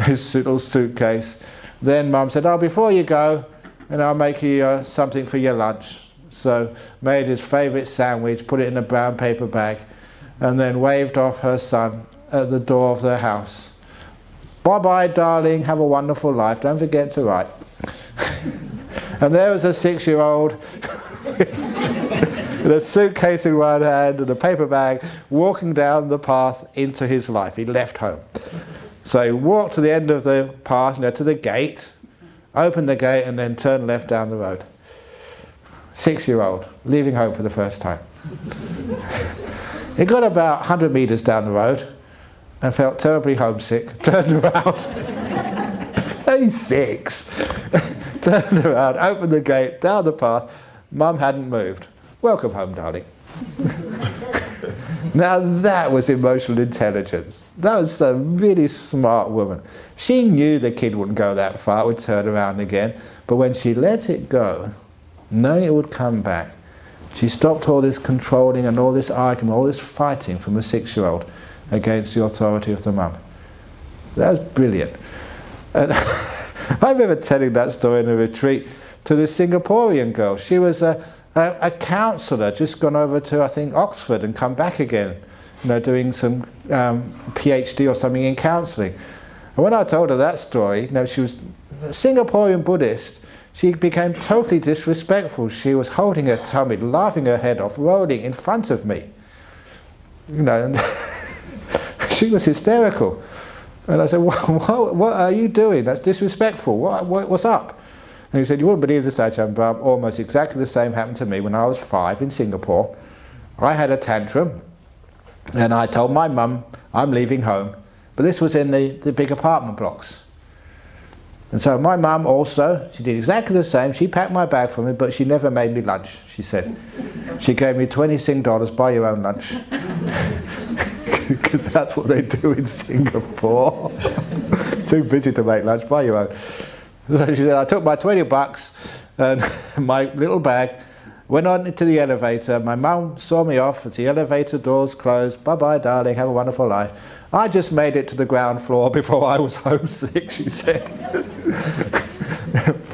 his little suitcase, then mum said, oh, before you go, and I'll make you uh, something for your lunch. So made his favourite sandwich, put it in a brown paper bag, and then waved off her son at the door of their house. Bye-bye, darling, have a wonderful life, don't forget to write. and there was a six-year-old with a suitcase in one hand and a paper bag, walking down the path into his life. He left home. So he walked to the end of the path, you know, to the gate, opened the gate, and then turned left down the road. Six-year-old, leaving home for the first time. he got about 100 metres down the road and felt terribly homesick, turned around. Only six. turned around, opened the gate, down the path. Mum hadn't moved. Welcome home, darling. now that was emotional intelligence. That was a really smart woman. She knew the kid wouldn't go that far, would turn around again, but when she let it go, knowing it would come back, she stopped all this controlling and all this argument, all this fighting from a six-year-old against the authority of the mum. That was brilliant. And I remember telling that story in a retreat to this Singaporean girl. She was a, a, a counsellor, just gone over to, I think, Oxford and come back again, you know, doing some um, PhD or something in counselling. And when I told her that story, you know, she was a Singaporean Buddhist, she became totally disrespectful. She was holding her tummy, laughing her head off, rolling in front of me. You know, and she was hysterical. And I said, what, what, what, are you doing? That's disrespectful. What, what, what's up? And he said, you wouldn't believe this, Ajahn Brahm, almost exactly the same happened to me when I was five in Singapore. I had a tantrum, and I told my mum, I'm leaving home. But this was in the, the big apartment blocks. And so my mum also, she did exactly the same. She packed my bag for me, but she never made me lunch, she said. She gave me 20 Sing dollars, buy your own lunch. Because that's what they do in Singapore. Too busy to make lunch, buy your own. So she said, I took my 20 bucks and my little bag, went on into the elevator. My mum saw me off as the elevator doors closed. Bye-bye, darling, have a wonderful life. I just made it to the ground floor before I was homesick, she said.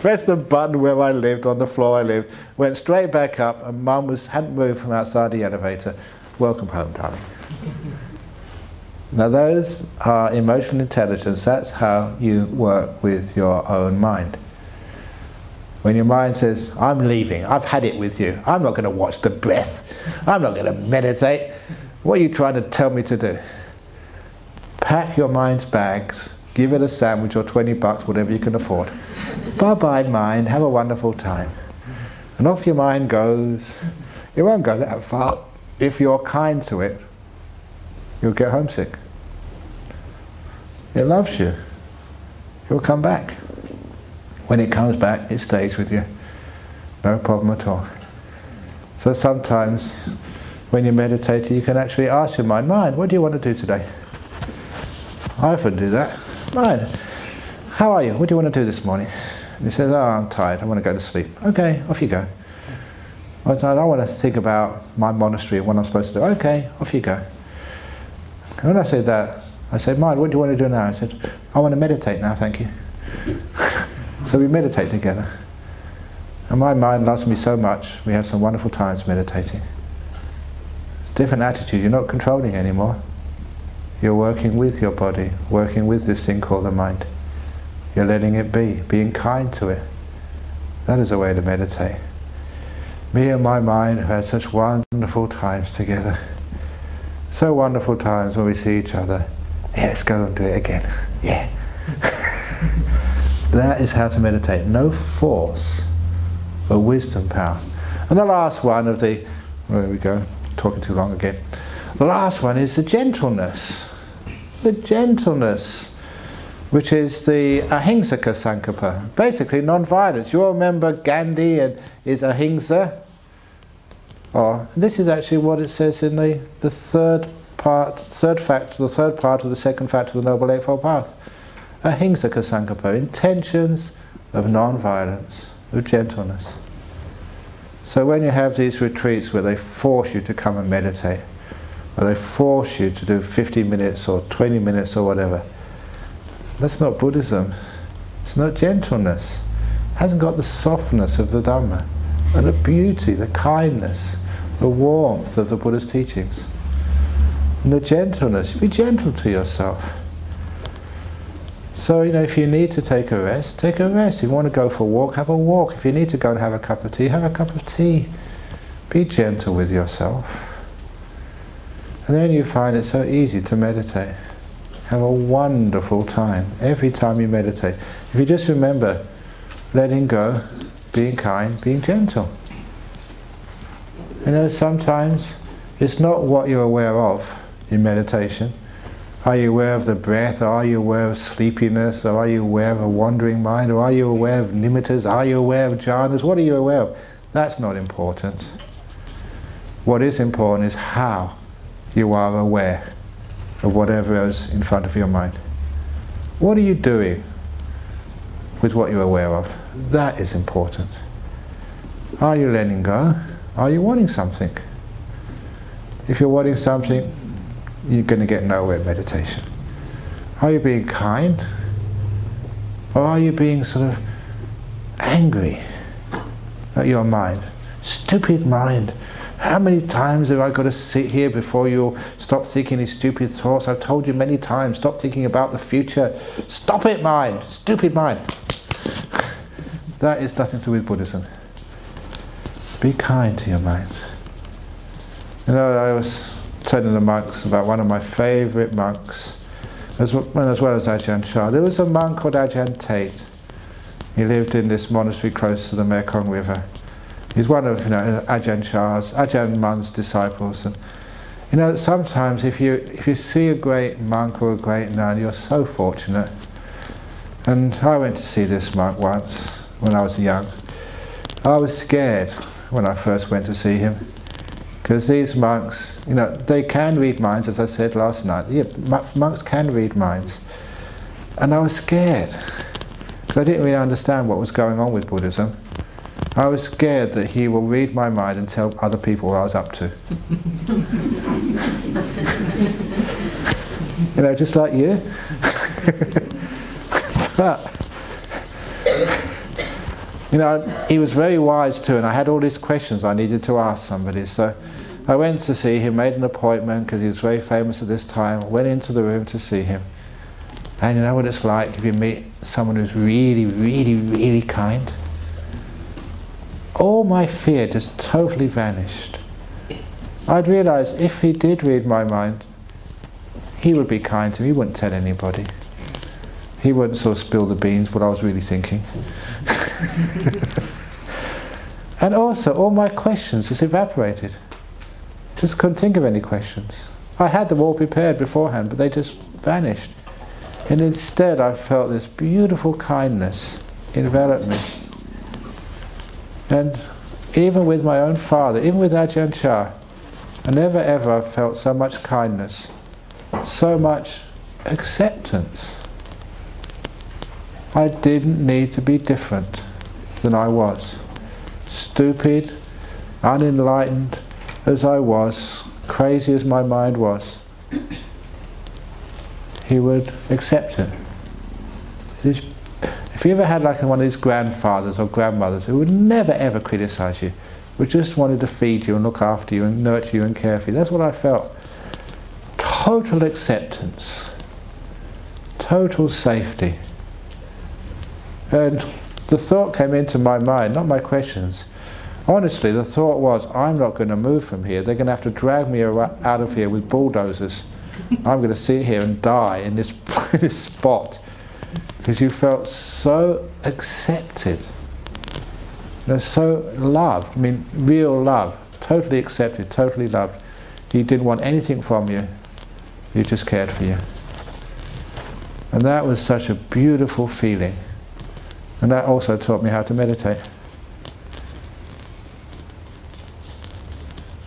pressed the button where I lived, on the floor I lived, went straight back up, and mum was, hadn't moved from outside the elevator. Welcome home, darling. Now, those are emotional intelligence. That's how you work with your own mind. When your mind says, I'm leaving, I've had it with you, I'm not going to watch the breath, I'm not going to meditate, what are you trying to tell me to do? Pack your mind's bags, give it a sandwich or 20 bucks, whatever you can afford. bye bye, mind, have a wonderful time. And off your mind goes. It won't go that far. If you're kind to it, you'll get homesick. It loves you. Will come back. When it comes back, it stays with you. No problem at all. So sometimes when you're meditating, you can actually ask your mind, mind, what do you want to do today? I often do that. Mind, how are you? What do you want to do this morning? And he says, oh, I'm tired. I want to go to sleep. Okay, off you go. I want to think about my monastery and what I'm supposed to do. Okay, off you go. And when I say that, I said, mind, what do you want to do now? I said, I want to meditate now, thank you. So we meditate together. And my mind loves me so much, we have some wonderful times meditating. Different attitude, you're not controlling anymore. You're working with your body, working with this thing called the mind. You're letting it be, being kind to it. That is a way to meditate. Me and my mind have had such wonderful times together. So wonderful times when we see each other. Yeah, let's go and do it again. Yeah. That is how to meditate. No force, but wisdom power. And the last one of the, there we go, talking too long again. The last one is the gentleness. The gentleness, which is the ahingsaka sankappa. Basically, non-violence. You all remember Gandhi and is ahimsa? Or this is actually what it says in the, the third part, third fact, the third part of the second fact of the Noble Eightfold Path ahingsaka sankappa, intentions of non-violence, of gentleness. So when you have these retreats where they force you to come and meditate, where they force you to do 50 minutes or 20 minutes or whatever, that's not Buddhism. It's not gentleness. It hasn't got the softness of the Dhamma, and the beauty, the kindness, the warmth of the Buddha's teachings. And the gentleness, be gentle to yourself. So, you know, if you need to take a rest, take a rest. If you want to go for a walk, have a walk. If you need to go and have a cup of tea, have a cup of tea. Be gentle with yourself. And then you find it so easy to meditate. Have a wonderful time every time you meditate. If you just remember letting go, being kind, being gentle. You know, sometimes it's not what you're aware of in meditation, are you aware of the breath? Are you aware of sleepiness? Or are you aware of a wandering mind? Or are you aware of nimittas? Are you aware of jhanas? What are you aware of? That's not important. What is important is how you are aware of whatever is in front of your mind. What are you doing with what you're aware of? That is important. Are you letting go? Are you wanting something? If you're wanting something, you're going to get nowhere in meditation. Are you being kind? Or are you being sort of angry at your mind? Stupid mind. How many times have I got to sit here before you stop thinking these stupid thoughts? I've told you many times, stop thinking about the future. Stop it, mind. Stupid mind. That is nothing to do with Buddhism. Be kind to your mind. You know, I was telling the monks about one of my favourite monks, as well, as well as Ajahn Chah. There was a monk called Ajahn Tate. He lived in this monastery close to the Mekong River. He's one of you know, Ajahn Chah's, Ajahn Mun's disciples. And you know, sometimes if you if you see a great monk or a great nun, you're so fortunate. And I went to see this monk once when I was young. I was scared when I first went to see him. Because these monks, you know, they can read minds, as I said last night. Yeah, monks can read minds. And I was scared, because I didn't really understand what was going on with Buddhism. I was scared that he will read my mind and tell other people what I was up to. you know, just like you. but You know, he was very wise too, and I had all these questions I needed to ask somebody. So I went to see him, made an appointment because he was very famous at this time, went into the room to see him. And you know what it's like if you meet someone who's really, really, really kind? All my fear just totally vanished. I'd realized if he did read my mind, he would be kind to me, he wouldn't tell anybody. He wouldn't sort of spill the beans what I was really thinking. and also, all my questions just evaporated. Just couldn't think of any questions. I had them all prepared beforehand, but they just vanished. And instead, I felt this beautiful kindness envelop me. And even with my own father, even with Ajahn Chah, I never ever felt so much kindness, so much acceptance. I didn't need to be different than I was. Stupid, unenlightened as I was, crazy as my mind was, he would accept it. If you ever had like one of these grandfathers or grandmothers who would never ever criticize you, but just wanted to feed you and look after you and nurture you and care for you, that's what I felt. Total acceptance, total safety. And the thought came into my mind, not my questions. Honestly, the thought was, I'm not going to move from here. They're going to have to drag me out of here with bulldozers. I'm going to sit here and die in this, this spot. Because you felt so accepted. So loved. I mean, real love. Totally accepted, totally loved. He didn't want anything from you. He just cared for you. And that was such a beautiful feeling. And that also taught me how to meditate.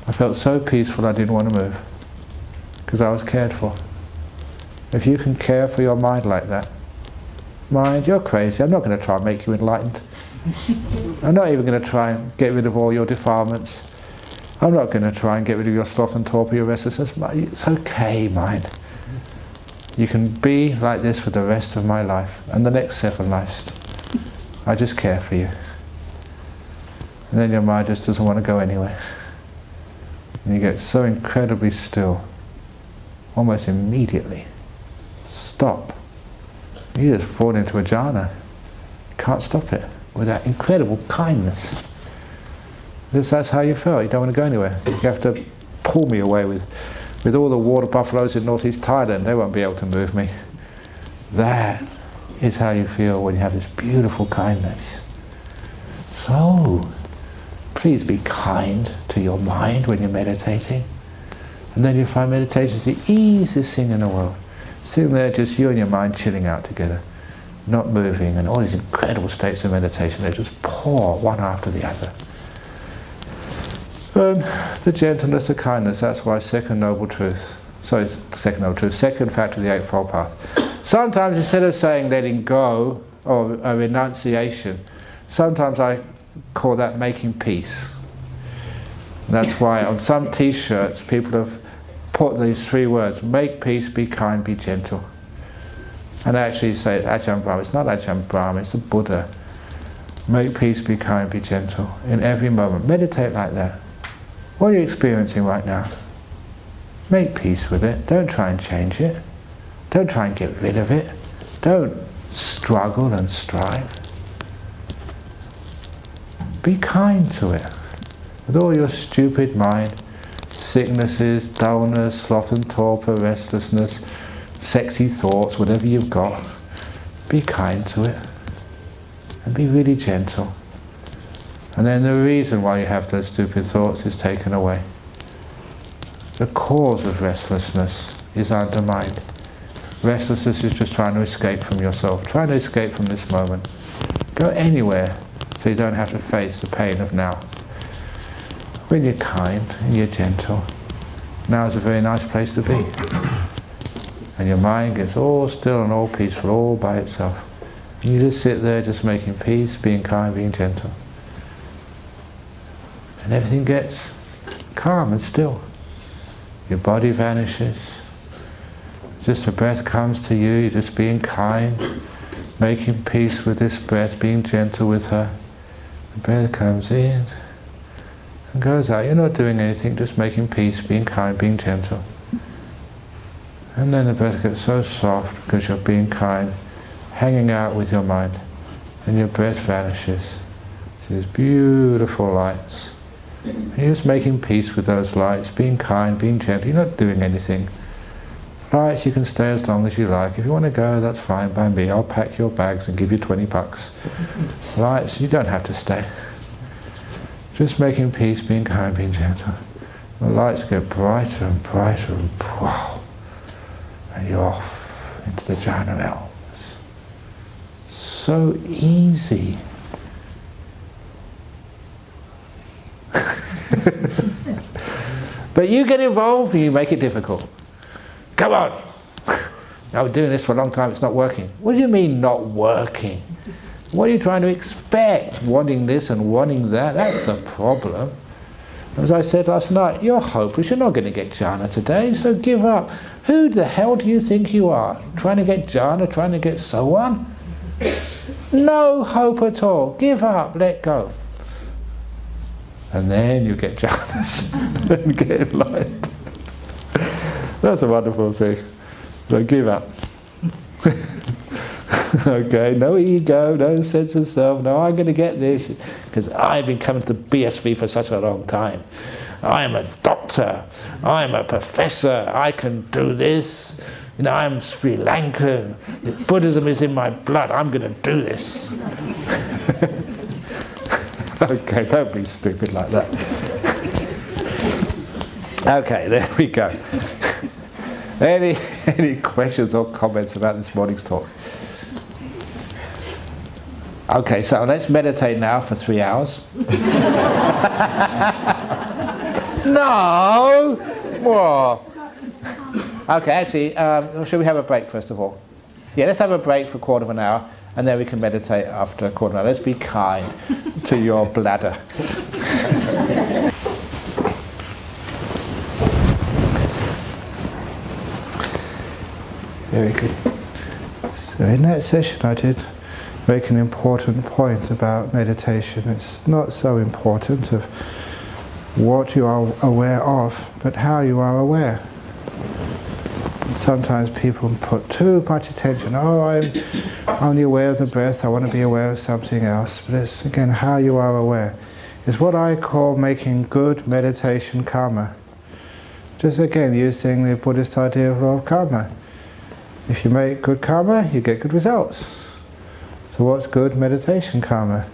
I felt so peaceful I didn't want to move because I was cared for. If you can care for your mind like that, mind, you're crazy. I'm not going to try and make you enlightened. I'm not even going to try and get rid of all your defilements. I'm not going to try and get rid of your sloth and torpor, your restlessness. It's okay, mind. You can be like this for the rest of my life and the next seven lives. I just care for you. And then your mind just doesn't want to go anywhere. And you get so incredibly still, almost immediately. Stop. You just fall into a jhana. You can't stop it with that incredible kindness. Because that's how you feel. You don't want to go anywhere. You have to pull me away with, with all the water buffaloes in northeast Thailand. They won't be able to move me. That is how you feel when you have this beautiful kindness. So, please be kind to your mind when you're meditating. And then you find meditation is the easiest thing in the world. Sitting there, just you and your mind chilling out together, not moving, and all these incredible states of meditation, they just pour one after the other. And the gentleness, the kindness, that's why second noble truth, sorry, second noble truth, second factor of the Eightfold Path Sometimes instead of saying letting go or a renunciation, sometimes I call that making peace. That's why on some t-shirts people have put these three words, make peace, be kind, be gentle. And actually say Ajahn Brahm, it's not Ajahn Brahm, it's the Buddha. Make peace, be kind, be gentle in every moment. Meditate like that. What are you experiencing right now? Make peace with it. Don't try and change it. Don't try and get rid of it. Don't struggle and strive. Be kind to it. With all your stupid mind, sicknesses, dullness, sloth and torpor, restlessness, sexy thoughts, whatever you've got, be kind to it. And be really gentle. And then the reason why you have those stupid thoughts is taken away. The cause of restlessness is undermined. Restlessness is just trying to escape from yourself, trying to escape from this moment. Go anywhere so you don't have to face the pain of now. When you're kind and you're gentle, now is a very nice place to be. And your mind gets all still and all peaceful, all by itself. And you just sit there just making peace, being kind, being gentle. And everything gets calm and still. Your body vanishes, just the breath comes to you, you're just being kind, making peace with this breath, being gentle with her. The breath comes in and goes out. You're not doing anything, just making peace, being kind, being gentle. And then the breath gets so soft because you're being kind, hanging out with your mind, and your breath vanishes. These beautiful lights. And you're just making peace with those lights, being kind, being gentle. You're not doing anything. Lights, you can stay as long as you like. If you want to go, that's fine by me. I'll pack your bags and give you 20 bucks. Lights, you don't have to stay. Just making peace, being kind, being gentle. The lights get brighter and brighter and wow, and you're off into the jhana realms. So easy. but you get involved and you make it difficult. Come on! I've been doing this for a long time, it's not working. What do you mean not working? What are you trying to expect? Wanting this and wanting that? That's the problem. As I said last night, you're hopeless. You're not going to get jhana today, so give up. Who the hell do you think you are? Trying to get jhana, trying to get so on? No hope at all. Give up, let go. And then you get jhanas and get enlightened. That's a wonderful thing. Don't give up. okay, no ego, no sense of self, no, I'm going to get this because I've been coming to BSV for such a long time. I'm a doctor, I'm a professor, I can do this. You know, I'm Sri Lankan, Buddhism is in my blood, I'm going to do this. okay, don't be stupid like that. okay, there we go. Any, any questions or comments about this morning's talk? Okay, so let's meditate now for three hours. no! What? Okay, actually, um, should we have a break first of all? Yeah, let's have a break for a quarter of an hour and then we can meditate after a quarter of an hour. Let's be kind to your bladder. Very good. So in that session I did make an important point about meditation. It's not so important of what you are aware of, but how you are aware. Sometimes people put too much attention. Oh, I'm only aware of the breath, I want to be aware of something else. But it's again how you are aware. It's what I call making good meditation karma. Just again using the Buddhist idea of karma. If you make good karma, you get good results. So what's good meditation karma?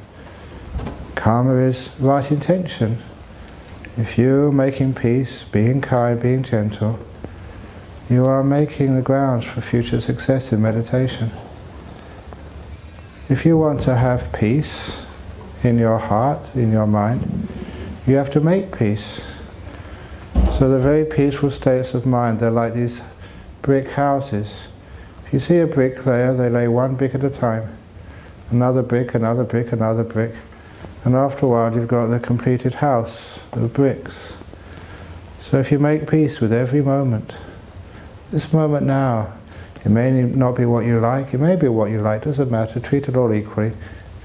Karma is right intention. If you're making peace, being kind, being gentle, you are making the grounds for future success in meditation. If you want to have peace in your heart, in your mind, you have to make peace. So the very peaceful states of mind, they're like these brick houses. If you see a bricklayer, they lay one brick at a time another brick, another brick, another brick. And after a while you've got the completed house of bricks. So if you make peace with every moment, this moment now, it may not be what you like, it may be what you like, doesn't matter, treat it all equally,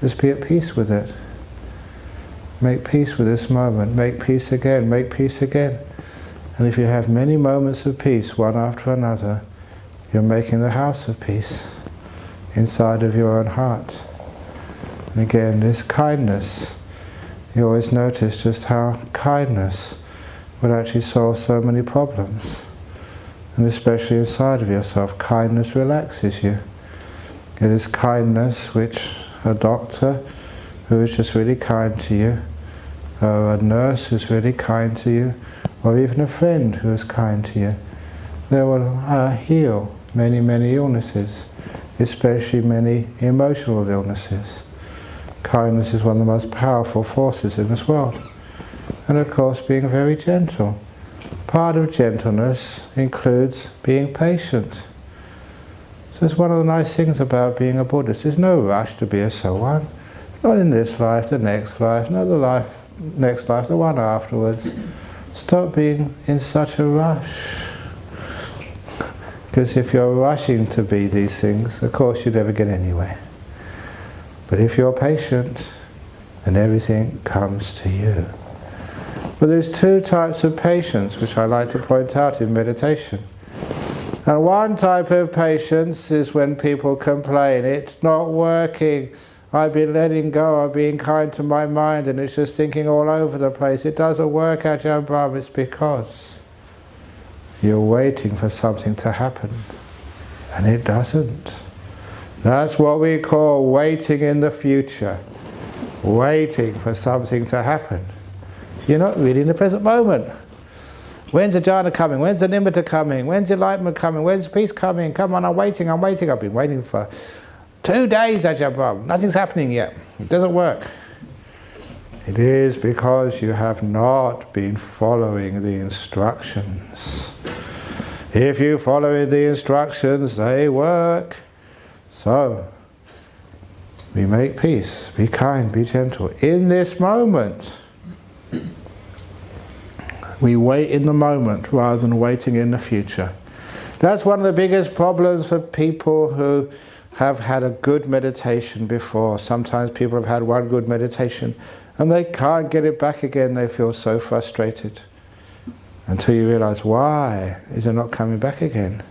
just be at peace with it. Make peace with this moment, make peace again, make peace again. And if you have many moments of peace, one after another, you're making the house of peace inside of your own heart. And again, this kindness, you always notice just how kindness would actually solve so many problems. And especially inside of yourself, kindness relaxes you. It is kindness which a doctor who is just really kind to you, or a nurse who's really kind to you, or even a friend who is kind to you, they will uh, heal many, many illnesses, especially many emotional illnesses kindness is one of the most powerful forces in this world. And of course, being very gentle. Part of gentleness includes being patient. So it's one of the nice things about being a Buddhist. There's no rush to be a someone. Not in this life, the next life, not the life, next life, the one afterwards. Stop being in such a rush. Because if you're rushing to be these things, of course you never get anywhere. But if you're patient then everything comes to you. But there's two types of patience which I like to point out in meditation. And one type of patience is when people complain, it's not working, I've been letting go, I've been kind to my mind and it's just thinking all over the place. It doesn't work, Ajahn Brahm, it's because you're waiting for something to happen. And it doesn't. That's what we call waiting in the future. Waiting for something to happen. You're not really in the present moment. When's the jhana coming? When's the nimitta coming? When's enlightenment coming? When's peace coming? Come on, I'm waiting, I'm waiting. I've been waiting for two days, Ajahn Brahm. Nothing's happening yet. It doesn't work. It is because you have not been following the instructions. If you follow the instructions, they work. So, we make peace, be kind, be gentle. In this moment, we wait in the moment rather than waiting in the future. That's one of the biggest problems for people who have had a good meditation before. Sometimes people have had one good meditation and they can't get it back again. They feel so frustrated until you realize why is it not coming back again?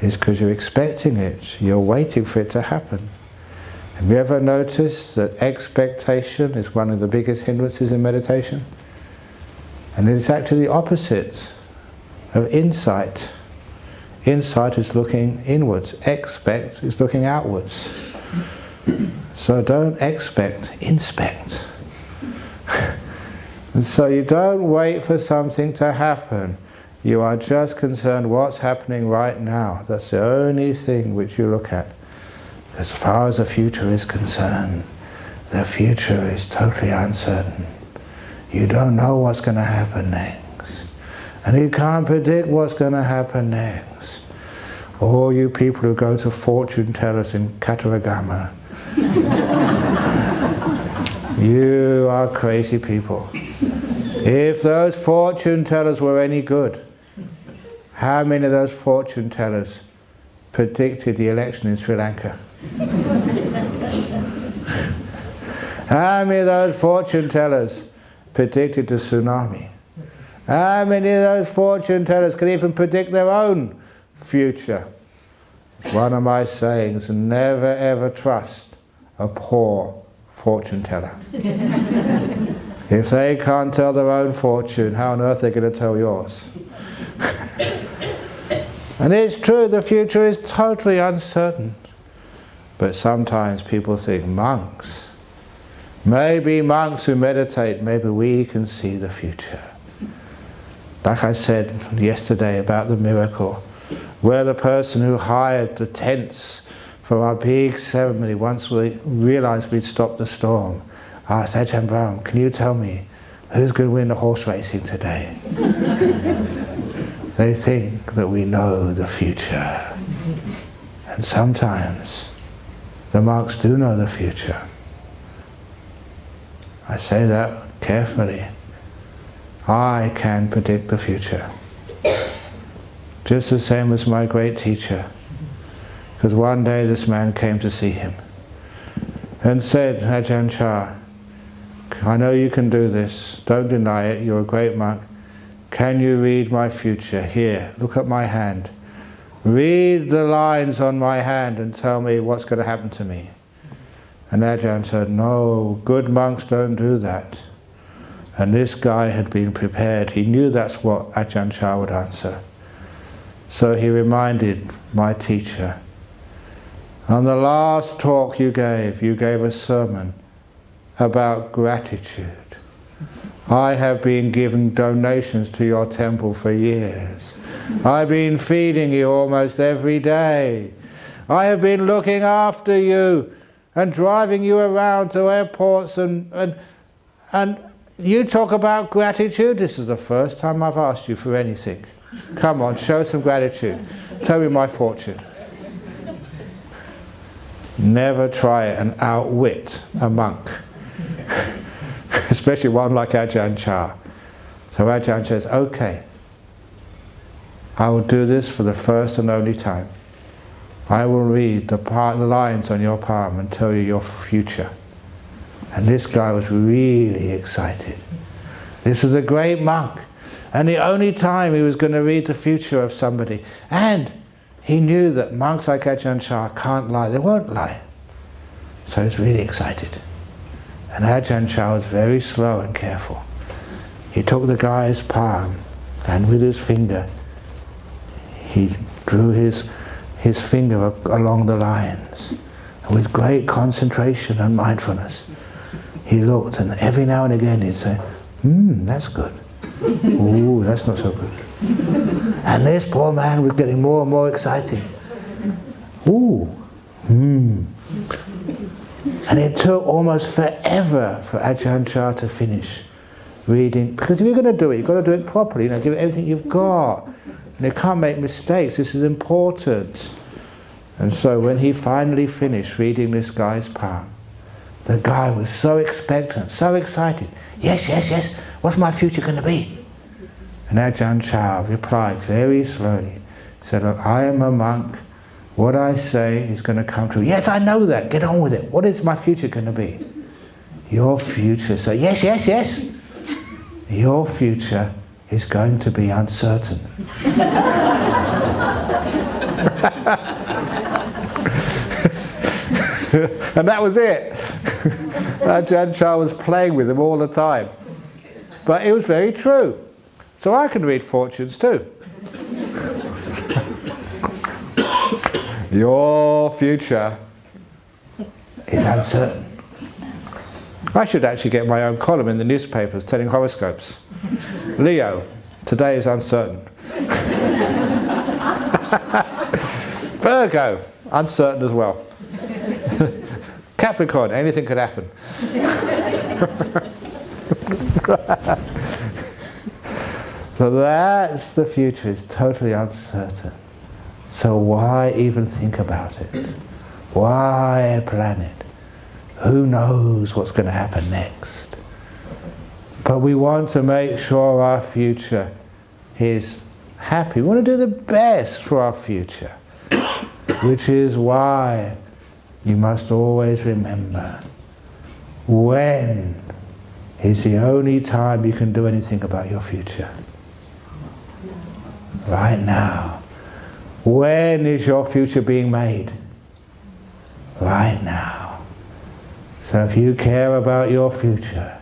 It's because you're expecting it. You're waiting for it to happen. Have you ever noticed that expectation is one of the biggest hindrances in meditation? And it's actually the opposite of insight. Insight is looking inwards, expect is looking outwards. So don't expect, inspect. so you don't wait for something to happen. You are just concerned what's happening right now. That's the only thing which you look at. As far as the future is concerned, the future is totally uncertain. You don't know what's going to happen next. And you can't predict what's going to happen next. All you people who go to fortune tellers in Kataragama, you are crazy people. If those fortune tellers were any good, how many of those fortune tellers predicted the election in Sri Lanka? how many of those fortune tellers predicted the tsunami. How many of those fortune tellers can even predict their own future? One of my sayings, never ever trust a poor fortune teller. if they can't tell their own fortune, how on earth are they going to tell yours? and it's true, the future is totally uncertain. But sometimes people think monks Maybe monks who meditate, maybe we can see the future. Like I said yesterday about the miracle, where the person who hired the tents for our big ceremony, once we realized we'd stopped the storm, I asked Ajahn Brahm, can you tell me who's going to win the horse racing today? they think that we know the future. And sometimes the monks do know the future. I say that carefully. I can predict the future. Just the same as my great teacher. Because one day this man came to see him and said, Ajahn Chah, I know you can do this. Don't deny it. You're a great monk. Can you read my future? Here, look at my hand. Read the lines on my hand and tell me what's going to happen to me. And Ajahn said, no, good monks don't do that. And this guy had been prepared. He knew that's what Ajahn Chah would answer. So he reminded my teacher, on the last talk you gave, you gave a sermon about gratitude. I have been giving donations to your temple for years. I've been feeding you almost every day. I have been looking after you and driving you around to airports and, and, and you talk about gratitude. This is the first time I've asked you for anything. Come on, show some gratitude. Tell me my fortune. Never try and outwit a monk, especially one like Ajahn Chah. So Ajahn says, okay, I will do this for the first and only time. I will read the, lines on your palm and tell you your future. And this guy was really excited. This was a great monk. And the only time he was going to read the future of somebody. And he knew that monks like Ajahn Chah can't lie. They won't lie. So he was really excited. And Ajahn Chah was very slow and careful. He took the guy's palm and with his finger he drew his, his finger along the lines. And with great concentration and mindfulness, he looked and every now and again he'd say, hmm, that's good. Ooh, that's not so good. And this poor man was getting more and more excited. Ooh, hmm. And it took almost forever for Ajahn Chah to finish reading. Because if you're going to do it, you've got to do it properly. You know, give it everything you've got. And you can't make mistakes. This is important. And so when he finally finished reading this guy's palm, the guy was so expectant, so excited. Yes, yes, yes. What's my future going to be? And Ajahn Chah replied very slowly. Said, Look, I am a monk. What I say is going to come true. Yes, I know that. Get on with it. What is my future going to be? Your future. So, yes, yes, yes. Your future is going to be uncertain. and that was it. Ajahn Chah was playing with him all the time. But it was very true. So I can read fortunes too. Your future is uncertain. I should actually get my own column in the newspapers telling horoscopes. Leo, today is uncertain. Virgo, uncertain as well. Capricorn, anything could happen. so that's the future, it's totally uncertain. So why even think about it? Why plan it? Who knows what's going to happen next? But we want to make sure our future is happy. We want to do the best for our future, which is why you must always remember when is the only time you can do anything about your future. Right now. When is your future being made? Right now. So if you care about your future,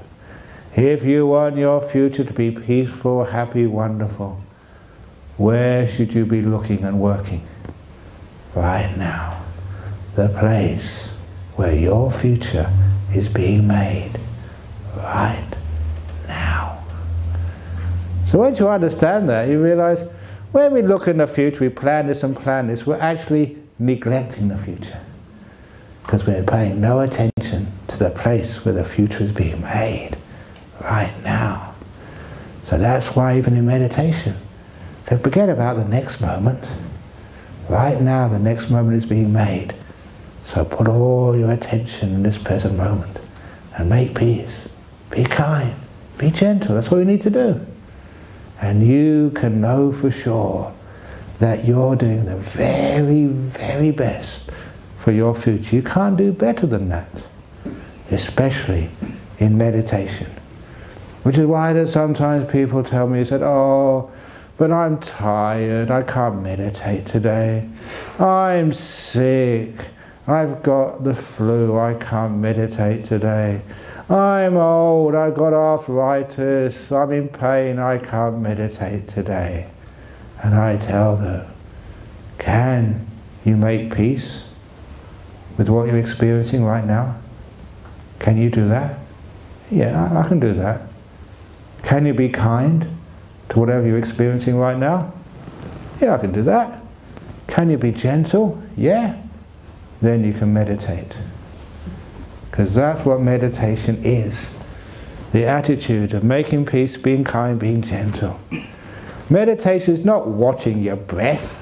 if you want your future to be peaceful, happy, wonderful, where should you be looking and working? Right now the place where your future is being made right now. So once you understand that, you realize when we look in the future, we plan this and plan this, we're actually neglecting the future. Because we're paying no attention to the place where the future is being made right now. So that's why even in meditation, don't forget about the next moment. Right now, the next moment is being made. So put all your attention in this present moment and make peace. Be kind. Be gentle. That's what we need to do. And you can know for sure that you're doing the very, very best for your future. You can't do better than that, especially in meditation. Which is why that sometimes people tell me, said, oh, but I'm tired, I can't meditate today. I'm sick. I've got the flu, I can't meditate today. I'm old, I've got arthritis, I'm in pain, I can't meditate today. And I tell them, can you make peace with what you're experiencing right now? Can you do that? Yeah, I, can do that. Can you be kind to whatever you're experiencing right now? Yeah, I can do that. Can you be gentle? Yeah, then you can meditate. Because that's what meditation is. The attitude of making peace, being kind, being gentle. Meditation is not watching your breath.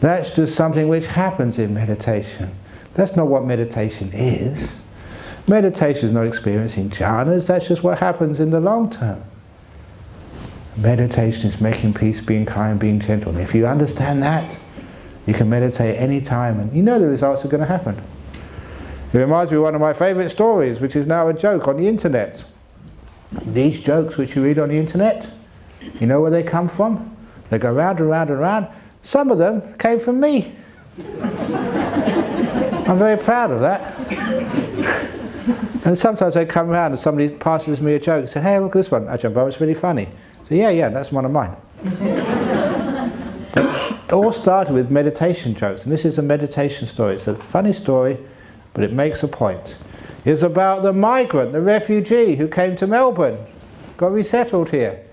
That's just something which happens in meditation. That's not what meditation is. Meditation is not experiencing jhanas, that's just what happens in the long term. Meditation is making peace, being kind, being gentle. And if you understand that, you can meditate any time and you know the results are going to happen. It reminds me of one of my favourite stories, which is now a joke on the internet. These jokes which you read on the internet, you know where they come from? They go round and round and round. Some of them came from me. I'm very proud of that. and sometimes they come around and somebody passes me a joke and say, hey, look at this one. Over, it's really funny. So yeah, yeah, that's one of mine. it all started with meditation jokes, and this is a meditation story. It's a funny story, but it makes a point. It's about the migrant, the refugee who came to Melbourne, got resettled here.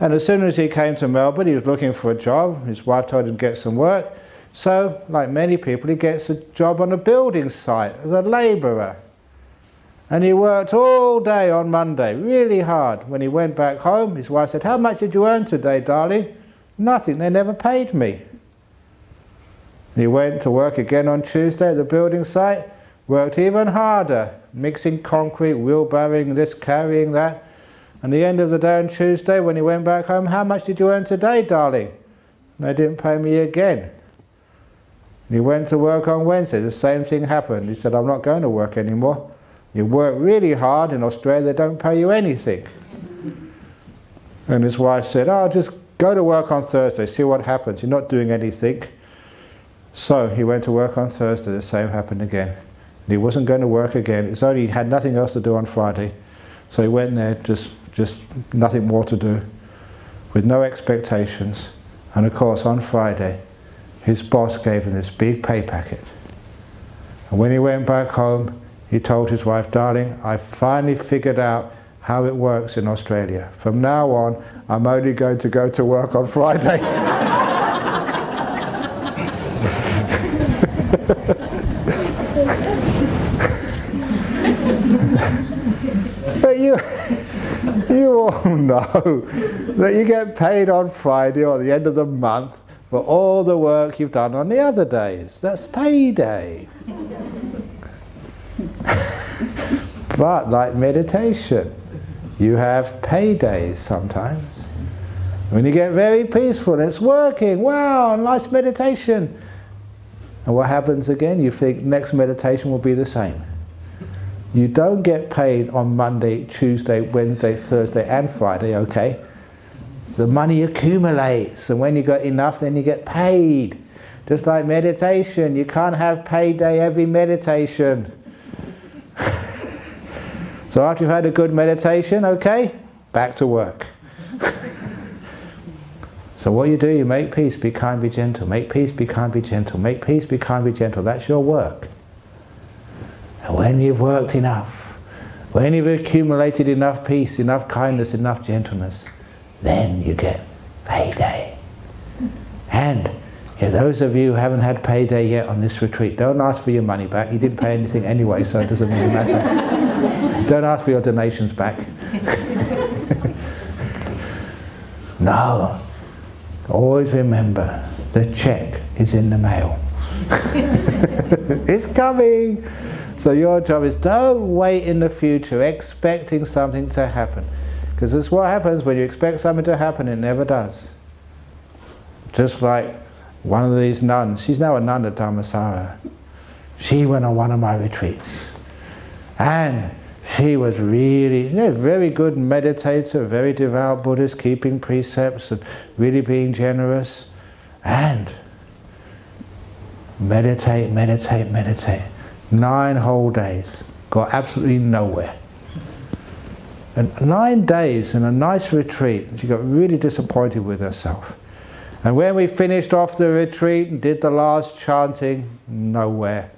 And as soon as he came to Melbourne, he was looking for a job. His wife told him to get some work. So, like many people, he gets a job on a building site as a labourer. And he worked all day on Monday, really hard. When he went back home, his wife said, How much did you earn today, darling? Nothing, they never paid me. He went to work again on Tuesday at the building site, worked even harder, mixing concrete, wheelbarrowing this, carrying that. And the end of the day on Tuesday, when he went back home, how much did you earn today, darling? They didn't pay me again. He went to work on Wednesday, the same thing happened. He said, I'm not going to work anymore. You work really hard in Australia, they don't pay you anything. And his wife said, oh, just go to work on Thursday, see what happens. You're not doing anything. So he went to work on Thursday, the same happened again. And he wasn't going to work again. It's only he had nothing else to do on Friday. So he went there, just, just nothing more to do, with no expectations. And of course, on Friday, his boss gave him this big pay packet. And when he went back home, he told his wife, darling, I finally figured out how it works in Australia. From now on, I'm only going to go to work on Friday. but you, you all know that you get paid on Friday or at the end of the month for all the work you've done on the other days. That's payday. but like meditation, you have paydays sometimes. When you get very peaceful and it's working, wow, nice meditation. And what happens again? You think next meditation will be the same. You don't get paid on Monday, Tuesday, Wednesday, Thursday and Friday, okay? the money accumulates, and when you got enough, then you get paid. Just like meditation, you can't have payday every meditation. so after you've had a good meditation, okay, back to work. so what you do, you make peace, be kind, be gentle. Make peace, be kind, be gentle. Make peace, be kind, be gentle. That's your work. And when you've worked enough, when you've accumulated enough peace, enough kindness, enough gentleness, then you get payday. And if those of you who haven't had payday yet on this retreat, don't ask for your money back. You didn't pay anything anyway, so it doesn't really matter. Don't ask for your donations back. no. Always remember, the check is in the mail. it's coming. So your job is don't wait in the future expecting something to happen. Because it's what happens when you expect something to happen, it never does. Just like one of these nuns, she's now a nun at Dhammasara. She went on one of my retreats. And she was really know, very good meditator, very devout Buddhist, keeping precepts and really being generous. And meditate, meditate, meditate. Nine whole days. Got absolutely nowhere. And nine days in a nice retreat, she got really disappointed with herself. And when we finished off the retreat and did the last chanting, nowhere.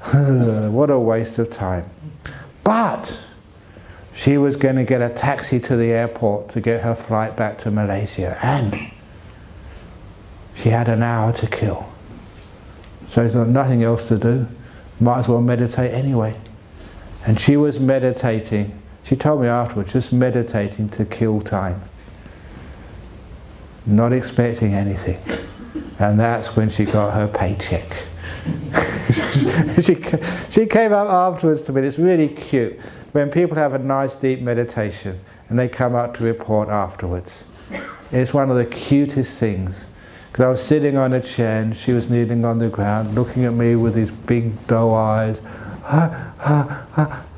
what a waste of time. But she was going to get a taxi to the airport to get her flight back to Malaysia. And she had an hour to kill. So there's nothing else to do. Might as well meditate anyway. And she was meditating she told me afterwards, just meditating to kill time. Not expecting anything. And that's when she got her paycheck. she, she came up afterwards to me, it's really cute, when people have a nice deep meditation and they come up to report afterwards. It's one of the cutest things. Because I was sitting on a chair and she was kneeling on the ground, looking at me with these big doe eyes, Ajahn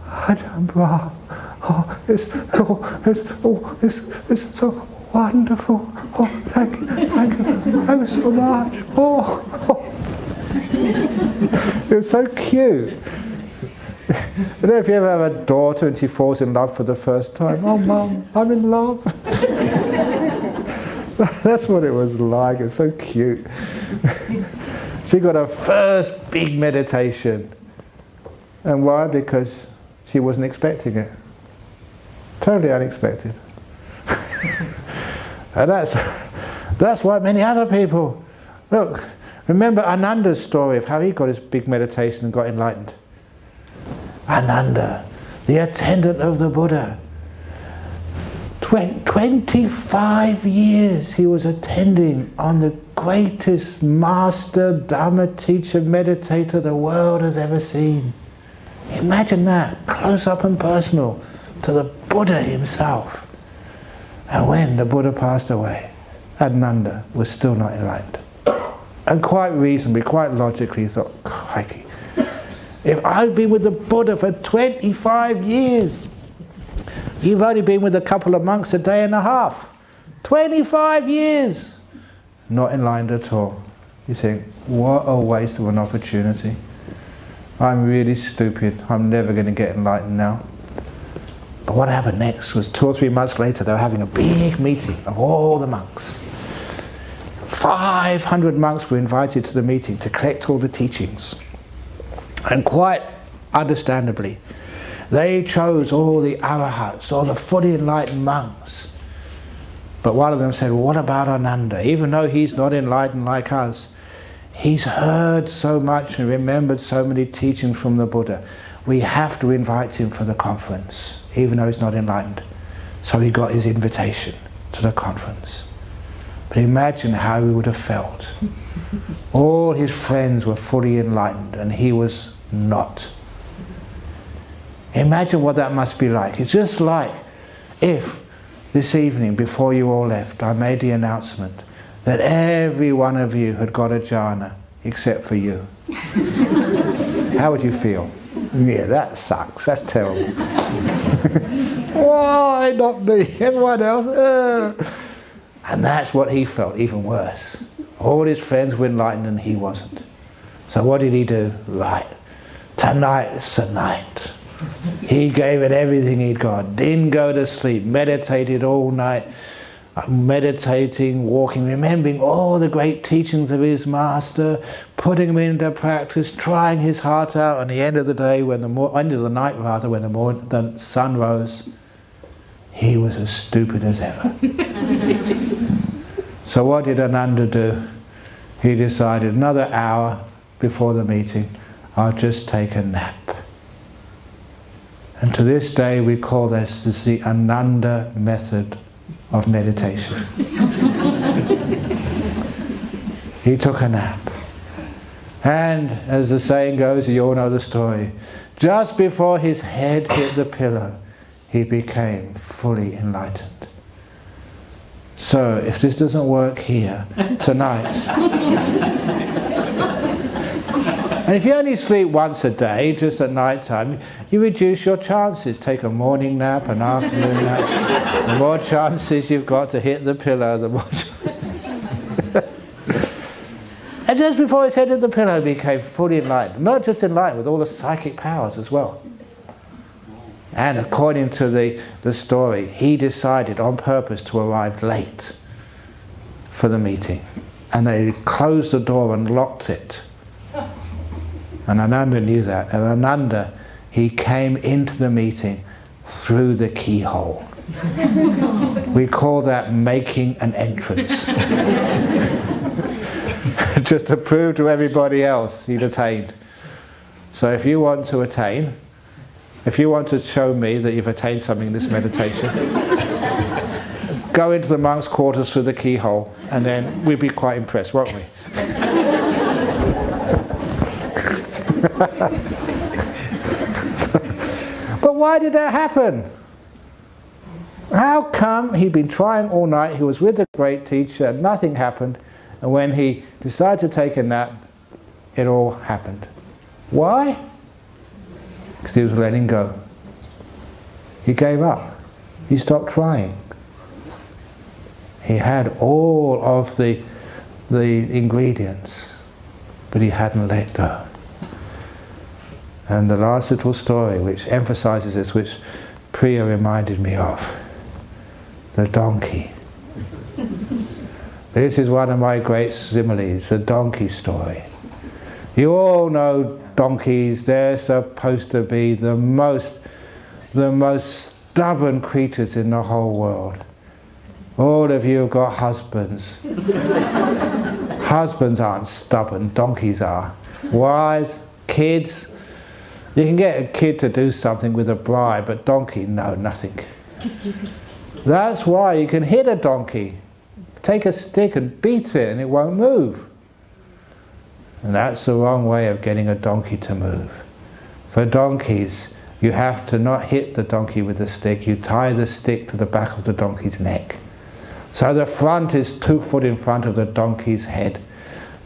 Oh, it's, oh, it's, oh, it's, it's so wonderful. Oh, thank you, thank you, thank you so much. Oh, oh. It was so cute. I don't know if you ever have a daughter and she falls in love for the first time. Oh, mum, I'm in love. That's what it was like. It's so cute. she got her first big meditation. And why? Because she wasn't expecting it. Totally unexpected. and that's, that's why many other people, look, remember Ananda's story of how he got his big meditation and got enlightened. Ananda, the attendant of the Buddha. 25 years he was attending on the greatest master, Dharma teacher, meditator the world has ever seen. Imagine that, close up and personal, to the Buddha himself. And when the Buddha passed away, Ananda was still not enlightened. And quite reasonably, quite logically, thought, crikey, if I've been with the Buddha for 25 years, you've only been with a couple of monks a day and a half. 25 years! Not enlightened at all. You think, what a waste of an opportunity. I'm really stupid. I'm never going to get enlightened now. But what happened next was two or three months later, they were having a big meeting of all the monks. 500 monks were invited to the meeting to collect all the teachings. And quite understandably, they chose all the arahats, all the fully enlightened monks. But one of them said, well, what about Ananda? Even though he's not enlightened like us, he's heard so much and remembered so many teachings from the Buddha. We have to invite him for the conference, even though he's not enlightened. So he got his invitation to the conference. But imagine how he would have felt. All his friends were fully enlightened and he was not. Imagine what that must be like. It's just like if this evening, before you all left, I made the announcement that every one of you had got a jhana except for you. How would you feel? Yeah, that sucks. That's terrible. Why not me? Everyone else. Uh. And that's what he felt, even worse. All his friends were enlightened and he wasn't. So what did he do? Right. Tonight's the night. He gave it everything he'd got. Didn't go to sleep. Meditated all night. Meditating, walking, remembering all the great teachings of his master, putting them into practice, trying his heart out. And the end of the day, when the end of the night rather, when the, morning, the sun rose, he was as stupid as ever. so what did Ananda do? He decided another hour before the meeting, I'll just take a nap. And to this day we call this, this the Ananda method of meditation. he took a nap. And as the saying goes, you all know the story, just before his head hit the pillow, he became fully enlightened. So if this doesn't work here tonight, and if you only sleep once a day, just at night time, you reduce your chances. Take a morning nap, an afternoon nap. The more chances you've got to hit the pillow, the more and just before his head hit the pillow, became fully enlightened. Not just enlightened, with all the psychic powers as well. And according to the, the story, he decided on purpose to arrive late for the meeting. And they closed the door and locked it. And Ananda knew that. And Ananda, he came into the meeting through the keyhole. we call that making an entrance. Just to prove to everybody else he'd attained. So if you want to attain, if you want to show me that you've attained something in this meditation, go into the monk's quarters through the keyhole, and then we'd be quite impressed, won't we? but why did that happen? How come he'd been trying all night, he was with the great teacher, nothing happened, and when he decided to take a nap, it all happened. Why? Because he was letting go. He gave up. He stopped trying. He had all of the, the ingredients, but he hadn't let go. And the last little story, which emphasizes this, which Priya reminded me of, the donkey. this is one of my great similes, the donkey story. You all know donkeys, they're supposed to be the most, the most stubborn creatures in the whole world. All of you have got husbands. husbands aren't stubborn, donkeys are. Wives, kids, you can get a kid to do something with a bribe, but donkey, no, nothing. That's why you can hit a donkey. Take a stick and beat it and it won't move. And that's the wrong way of getting a donkey to move. For donkeys, you have to not hit the donkey with the stick, you tie the stick to the back of the donkey's neck. So the front is two foot in front of the donkey's head.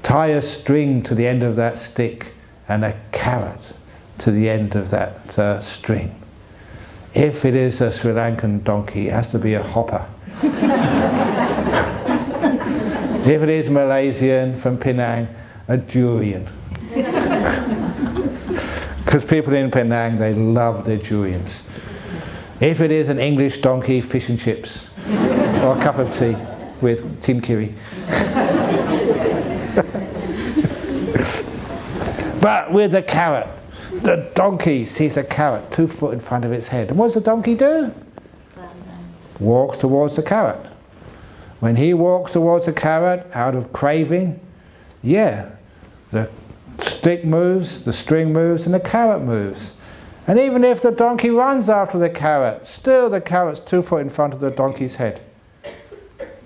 Tie a string to the end of that stick and a carrot to the end of that uh, string. If it is a Sri Lankan donkey, it has to be a hopper. if it is Malaysian from Penang, a durian. Because people in Penang, they love their durians. If it is an English donkey, fish and chips, or a cup of tea with tin kiri. but with a carrot, the donkey sees a carrot two foot in front of its head. And what does the donkey do? Walks towards the carrot. When he walks towards the carrot out of craving, yeah, the stick moves, the string moves, and the carrot moves. And even if the donkey runs after the carrot, still the carrot's two foot in front of the donkey's head.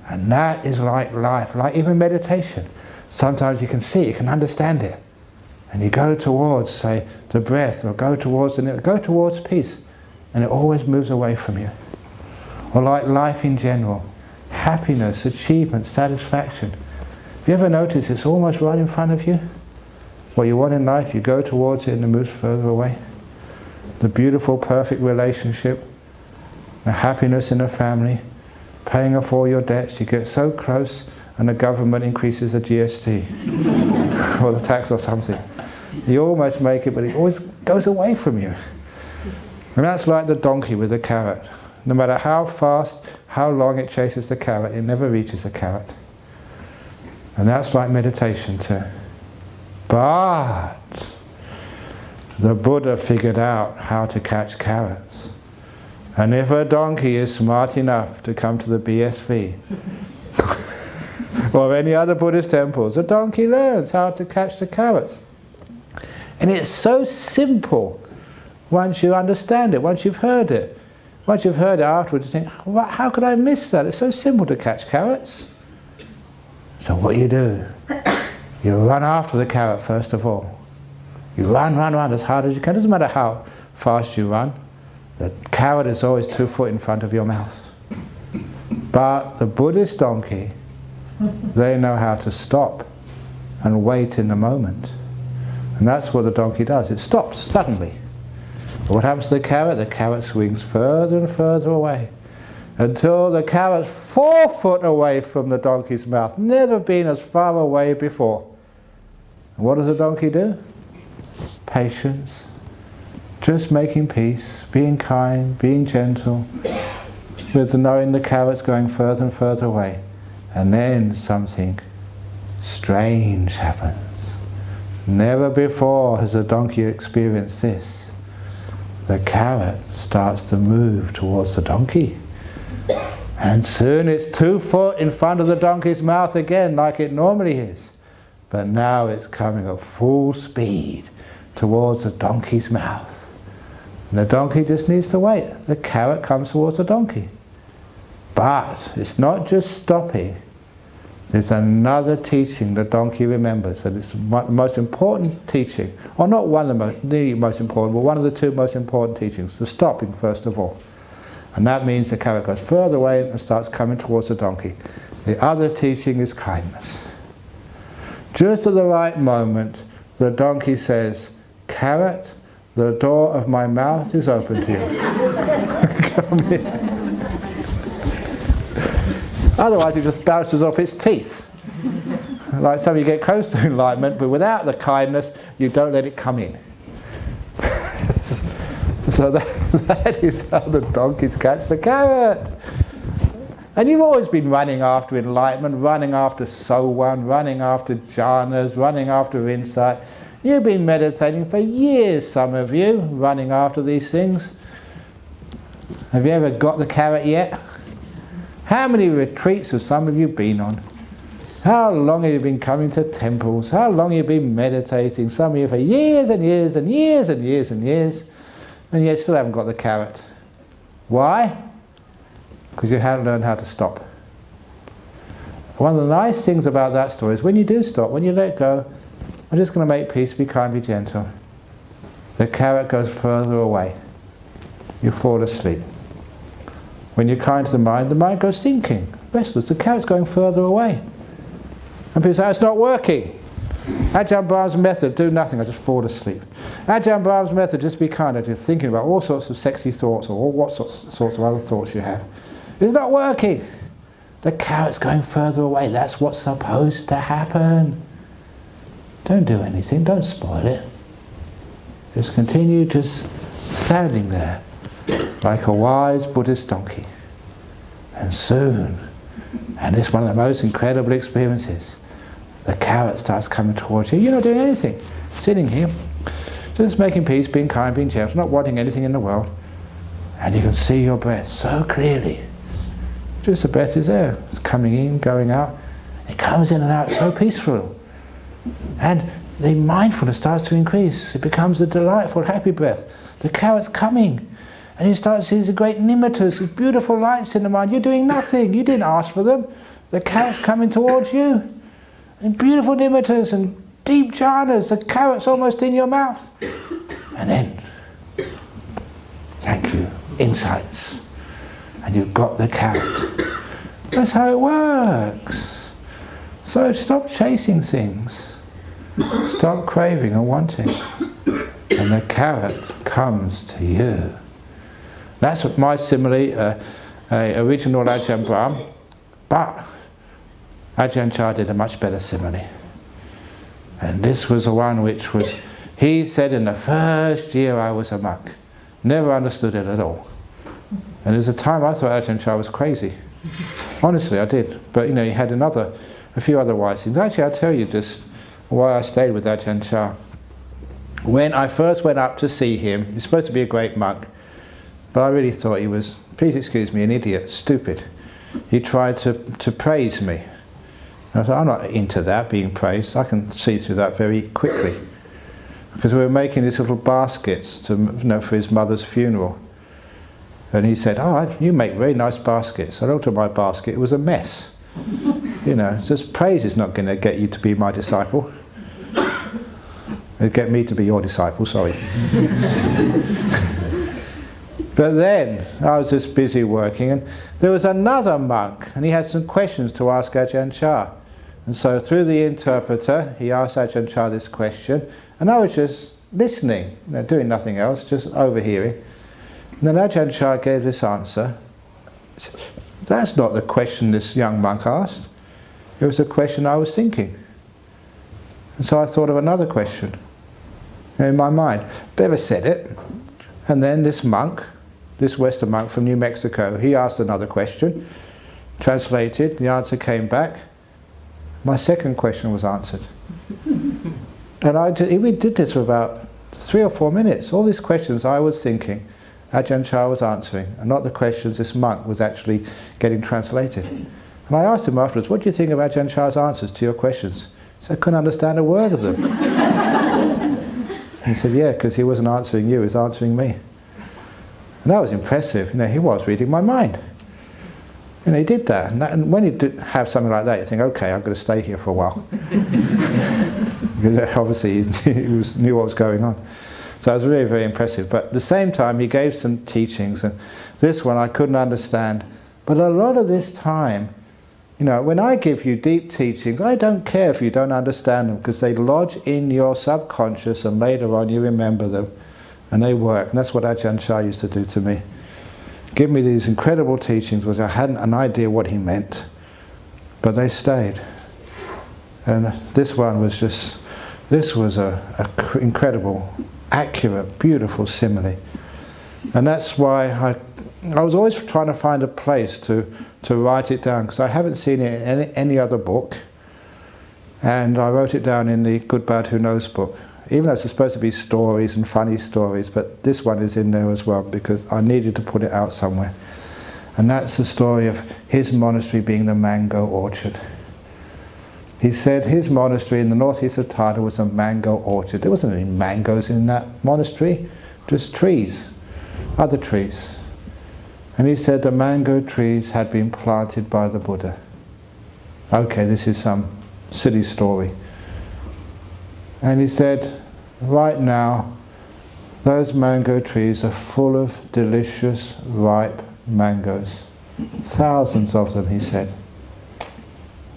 And that is like life, like even meditation. Sometimes you can see, you can understand it. And you go towards, say, the breath, or go towards, and go towards peace, and it always moves away from you. Or like life in general, happiness, achievement, satisfaction. Have you ever noticed it's almost right in front of you? What you want in life, you go towards it and it moves further away. The beautiful, perfect relationship, the happiness in a family, paying off all your debts, you get so close and the government increases the GST or the tax or something. You almost make it, but it always goes away from you. And that's like the donkey with the carrot. No matter how fast, how long it chases the carrot, it never reaches the carrot. And that's like meditation too. But the Buddha figured out how to catch carrots. And if a donkey is smart enough to come to the BSV, or any other Buddhist temples, a donkey learns how to catch the carrots. And it's so simple once you understand it, once you've heard it. Once you've heard it afterwards, you think, how could I miss that? It's so simple to catch carrots. So what do you do, you run after the carrot first of all. You run, run, run as hard as you can. It doesn't matter how fast you run. The carrot is always two foot in front of your mouth. But the Buddhist donkey, they know how to stop and wait in the moment. And that's what the donkey does. It stops suddenly. But what happens to the carrot? The carrot swings further and further away until the carrot's four foot away from the donkey's mouth, never been as far away before. What does the donkey do? Patience, just making peace, being kind, being gentle, with knowing the carrot's going further and further away. And then something strange happens. Never before has a donkey experienced this. The carrot starts to move towards the donkey. And soon it's two foot in front of the donkey's mouth again, like it normally is. But now it's coming at full speed towards the donkey's mouth. And the donkey just needs to wait. The carrot comes towards the donkey. But it's not just stopping, there's another teaching the donkey remembers that is the most important teaching, or not one of the most, the most important, but one of the two most important teachings, the stopping first of all. And that means the carrot goes further away and starts coming towards the donkey. The other teaching is kindness. Just at the right moment, the donkey says, Carrot, the door of my mouth is open to you. Otherwise, it just bounces off its teeth. Like some of you get close to enlightenment, but without the kindness, you don't let it come in. so that, that is how the donkeys catch the carrot. And you've always been running after enlightenment, running after so one, running after jhanas, running after insight. You've been meditating for years, some of you, running after these things. Have you ever got the carrot yet? How many retreats have some of you been on? How long have you been coming to temples? How long have you been meditating? Some of you for years and years and years and years and years, and yet still haven't got the carrot. Why? Because you haven't learned how to stop. One of the nice things about that story is when you do stop, when you let go, I'm just going to make peace, be kind, be gentle. The carrot goes further away. You fall asleep. When you're kind to the mind, the mind goes thinking, restless. The carrot's going further away. And people say, it's not working. Ajahn Brahm's method, do nothing, I just fall asleep. Ajahn Brahm's method, just be kind of thinking about all sorts of sexy thoughts or all what sorts, sorts of other thoughts you have. It's not working. The carrot's going further away. That's what's supposed to happen. Don't do anything, don't spoil it. Just continue just standing there like a wise Buddhist donkey. And soon, and it's one of the most incredible experiences, the carrot starts coming towards you. You're not doing anything, sitting here, just making peace, being kind, being gentle, not wanting anything in the world. And you can see your breath so clearly. Just the breath is there. It's coming in, going out. It comes in and out so peaceful. And the mindfulness starts to increase. It becomes a delightful, happy breath. The carrot's coming. And you start to see these great nimittas, these beautiful lights in the mind. You're doing nothing. You didn't ask for them. The carrot's coming towards you. And beautiful nimittas and deep jhanas. The carrot's almost in your mouth. And then, thank you, insights. And you've got the carrot. That's how it works. So stop chasing things. Stop craving and wanting. And the carrot comes to you. That's what my simile, uh, uh, original Ajahn Brahm. But Ajahn Chah did a much better simile. And this was the one which was, he said in the first year I was a monk. Never understood it at all. And there was a time I thought Ajahn Chah was crazy. Honestly, I did. But you know, he had another, a few other wise things. Actually, I'll tell you just why I stayed with Ajahn Chah. When I first went up to see him, he's supposed to be a great monk, but I really thought he was, please excuse me, an idiot, stupid. He tried to, to praise me. And I thought, I'm not into that, being praised. I can see through that very quickly. Because we were making these little baskets to, you know, for his mother's funeral. And he said, oh, you make very nice baskets. I looked at my basket, it was a mess. you know, just praise is not going to get you to be my disciple. It'll get me to be your disciple, sorry. but then I was just busy working, and there was another monk, and he had some questions to ask Ajahn Chah. And so through the interpreter, he asked Ajahn Chah this question, and I was just listening, you know, doing nothing else, just overhearing. And then Ajahn Chah gave this answer. That's not the question this young monk asked. It was a question I was thinking. And so I thought of another question in my mind. Bever said it. And then this monk, this Western monk from New Mexico, he asked another question, translated, the answer came back. My second question was answered. and I did, we did this for about three or four minutes. All these questions I was thinking, Ajahn Chah was answering, and not the questions this monk was actually getting translated. And I asked him afterwards, what do you think of Ajahn Chah's answers to your questions? He said, I couldn't understand a word of them. he said, yeah, because he wasn't answering you, he was answering me. And that was impressive. You know, he was reading my mind. You know, he did that. And, that, and when you have something like that, you think, okay, I'm going to stay here for a while. obviously, he, was, knew what was going on. So it was really very impressive. But at the same time, he gave some teachings, and this one I couldn't understand. But a lot of this time, you know, when I give you deep teachings, I don't care if you don't understand them because they lodge in your subconscious and later on you remember them. And they work. And that's what Ajahn Chah used to do to me. Give me these incredible teachings, which I hadn't an idea what he meant, but they stayed. And this one was just, this was a, a incredible, accurate, beautiful simile. And that's why I, I was always trying to find a place to, to write it down, because I haven't seen it in any, any other book. And I wrote it down in the Good Bad Who Knows book. Even though it's supposed to be stories and funny stories, but this one is in there as well because I needed to put it out somewhere. And that's the story of his monastery being the mango orchard. He said his monastery in the northeast of Thailand was a mango orchard. There wasn't any mangoes in that monastery, just trees, other trees. And he said the mango trees had been planted by the Buddha. Okay, this is some silly story. And he said, right now, those mango trees are full of delicious, ripe mangoes. Thousands of them, he said.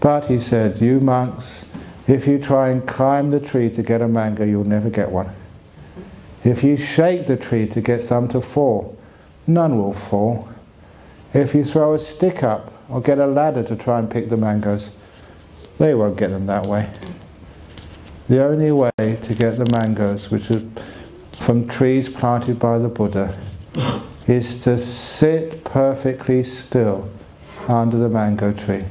But he said, you monks, if you try and climb the tree to get a mango, you'll never get one. If you shake the tree to get some to fall, none will fall. If you throw a stick up or get a ladder to try and pick the mangoes, they won't get them that way. The only way to get the mangoes, which are from trees planted by the Buddha, is to sit perfectly still under the mango tree.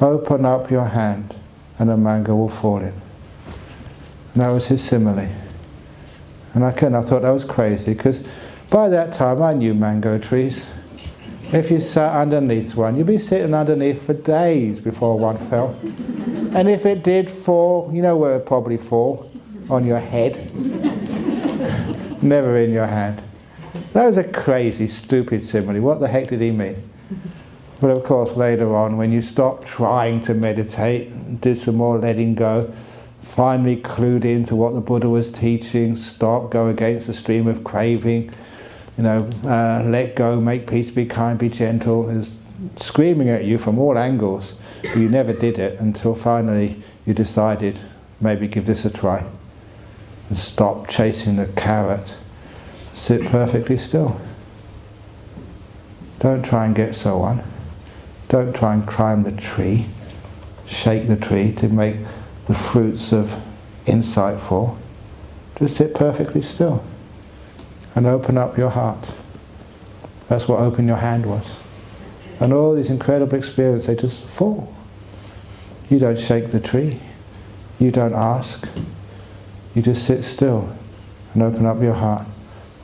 Open up your hand and a mango will fall in. And that was his simile. And I couldn't, I thought that was crazy because by that time I knew mango trees. If you sat underneath one, you'd be sitting underneath for days before one fell. And if it did fall, you know where it'd probably fall? On your head. Never in your hand. That was a crazy, stupid simile. What the heck did he mean? But of course, later on, when you stop trying to meditate, did some more letting go, finally clued into what the Buddha was teaching, stop, go against the stream of craving, you know, uh, let go, make peace, be kind, be gentle, is screaming at you from all angles. But you never did it until finally you decided, maybe give this a try. And stop chasing the carrot. Sit perfectly still. Don't try and get so on. Don't try and climb the tree, shake the tree to make the fruits of insight fall. Just sit perfectly still and open up your heart. That's what open your hand was. And all these incredible experiences, they just fall. You don't shake the tree. You don't ask. You just sit still and open up your heart.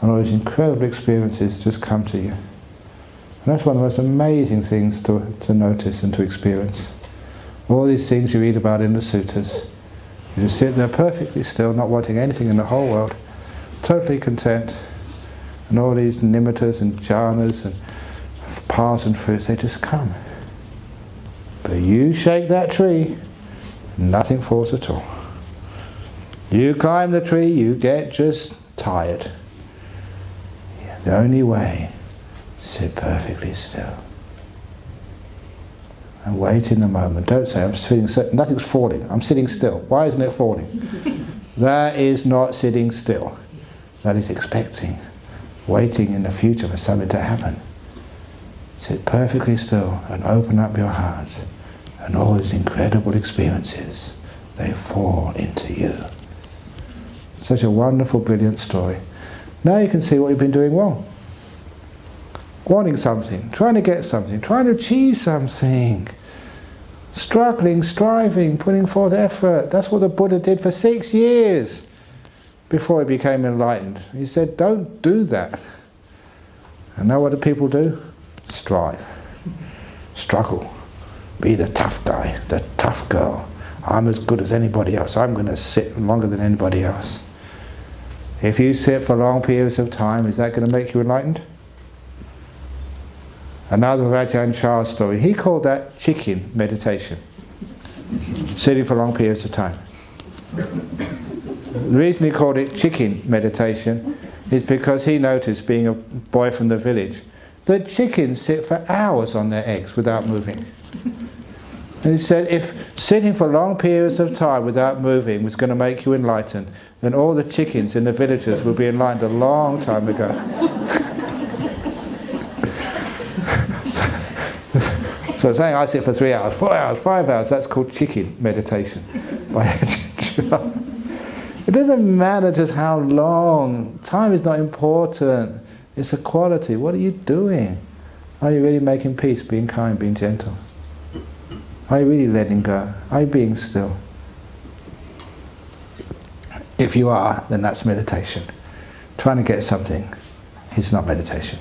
And all these incredible experiences just come to you. And that's one of the most amazing things to, to notice and to experience. All these things you read about in the suttas. You just sit there perfectly still, not wanting anything in the whole world, totally content. And all these nimittas and jhanas and paths and fruits, they just come. But you shake that tree, nothing falls at all. You climb the tree, you get just tired. The only way Sit perfectly still. And wait in a moment. Don't say, I'm sitting, nothing's falling. I'm sitting still. Why isn't it falling? that is not sitting still. That is expecting, waiting in the future for something to happen. Sit perfectly still and open up your heart. And all these incredible experiences, they fall into you. Such a wonderful, brilliant story. Now you can see what you've been doing wrong wanting something, trying to get something, trying to achieve something, struggling, striving, putting forth effort. That's what the Buddha did for six years before he became enlightened. He said, don't do that. And now what do people do? Strive, struggle, be the tough guy, the tough girl. I'm as good as anybody else. I'm going to sit longer than anybody else. If you sit for long periods of time, is that going to make you enlightened? Another Ajahn Chah story. He called that chicken meditation, sitting for long periods of time. The reason he called it chicken meditation is because he noticed, being a boy from the village, that chickens sit for hours on their eggs without moving. And he said if sitting for long periods of time without moving was going to make you enlightened, then all the chickens in the villages would be enlightened a long time ago. so saying I sit for three hours, four hours, five hours, that's called chicken meditation. it doesn't matter just how long. Time is not important. It's a quality. What are you doing? Are you really making peace, being kind, being gentle? Are you really letting go? Are you being still? If you are, then that's meditation. Trying to get something is not meditation.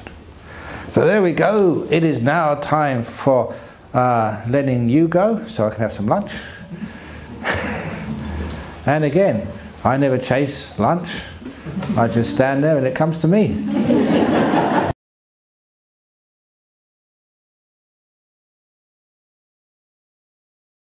So there we go. It is now time for uh, letting you go so I can have some lunch. and again, I never chase lunch. I just stand there and it comes to me.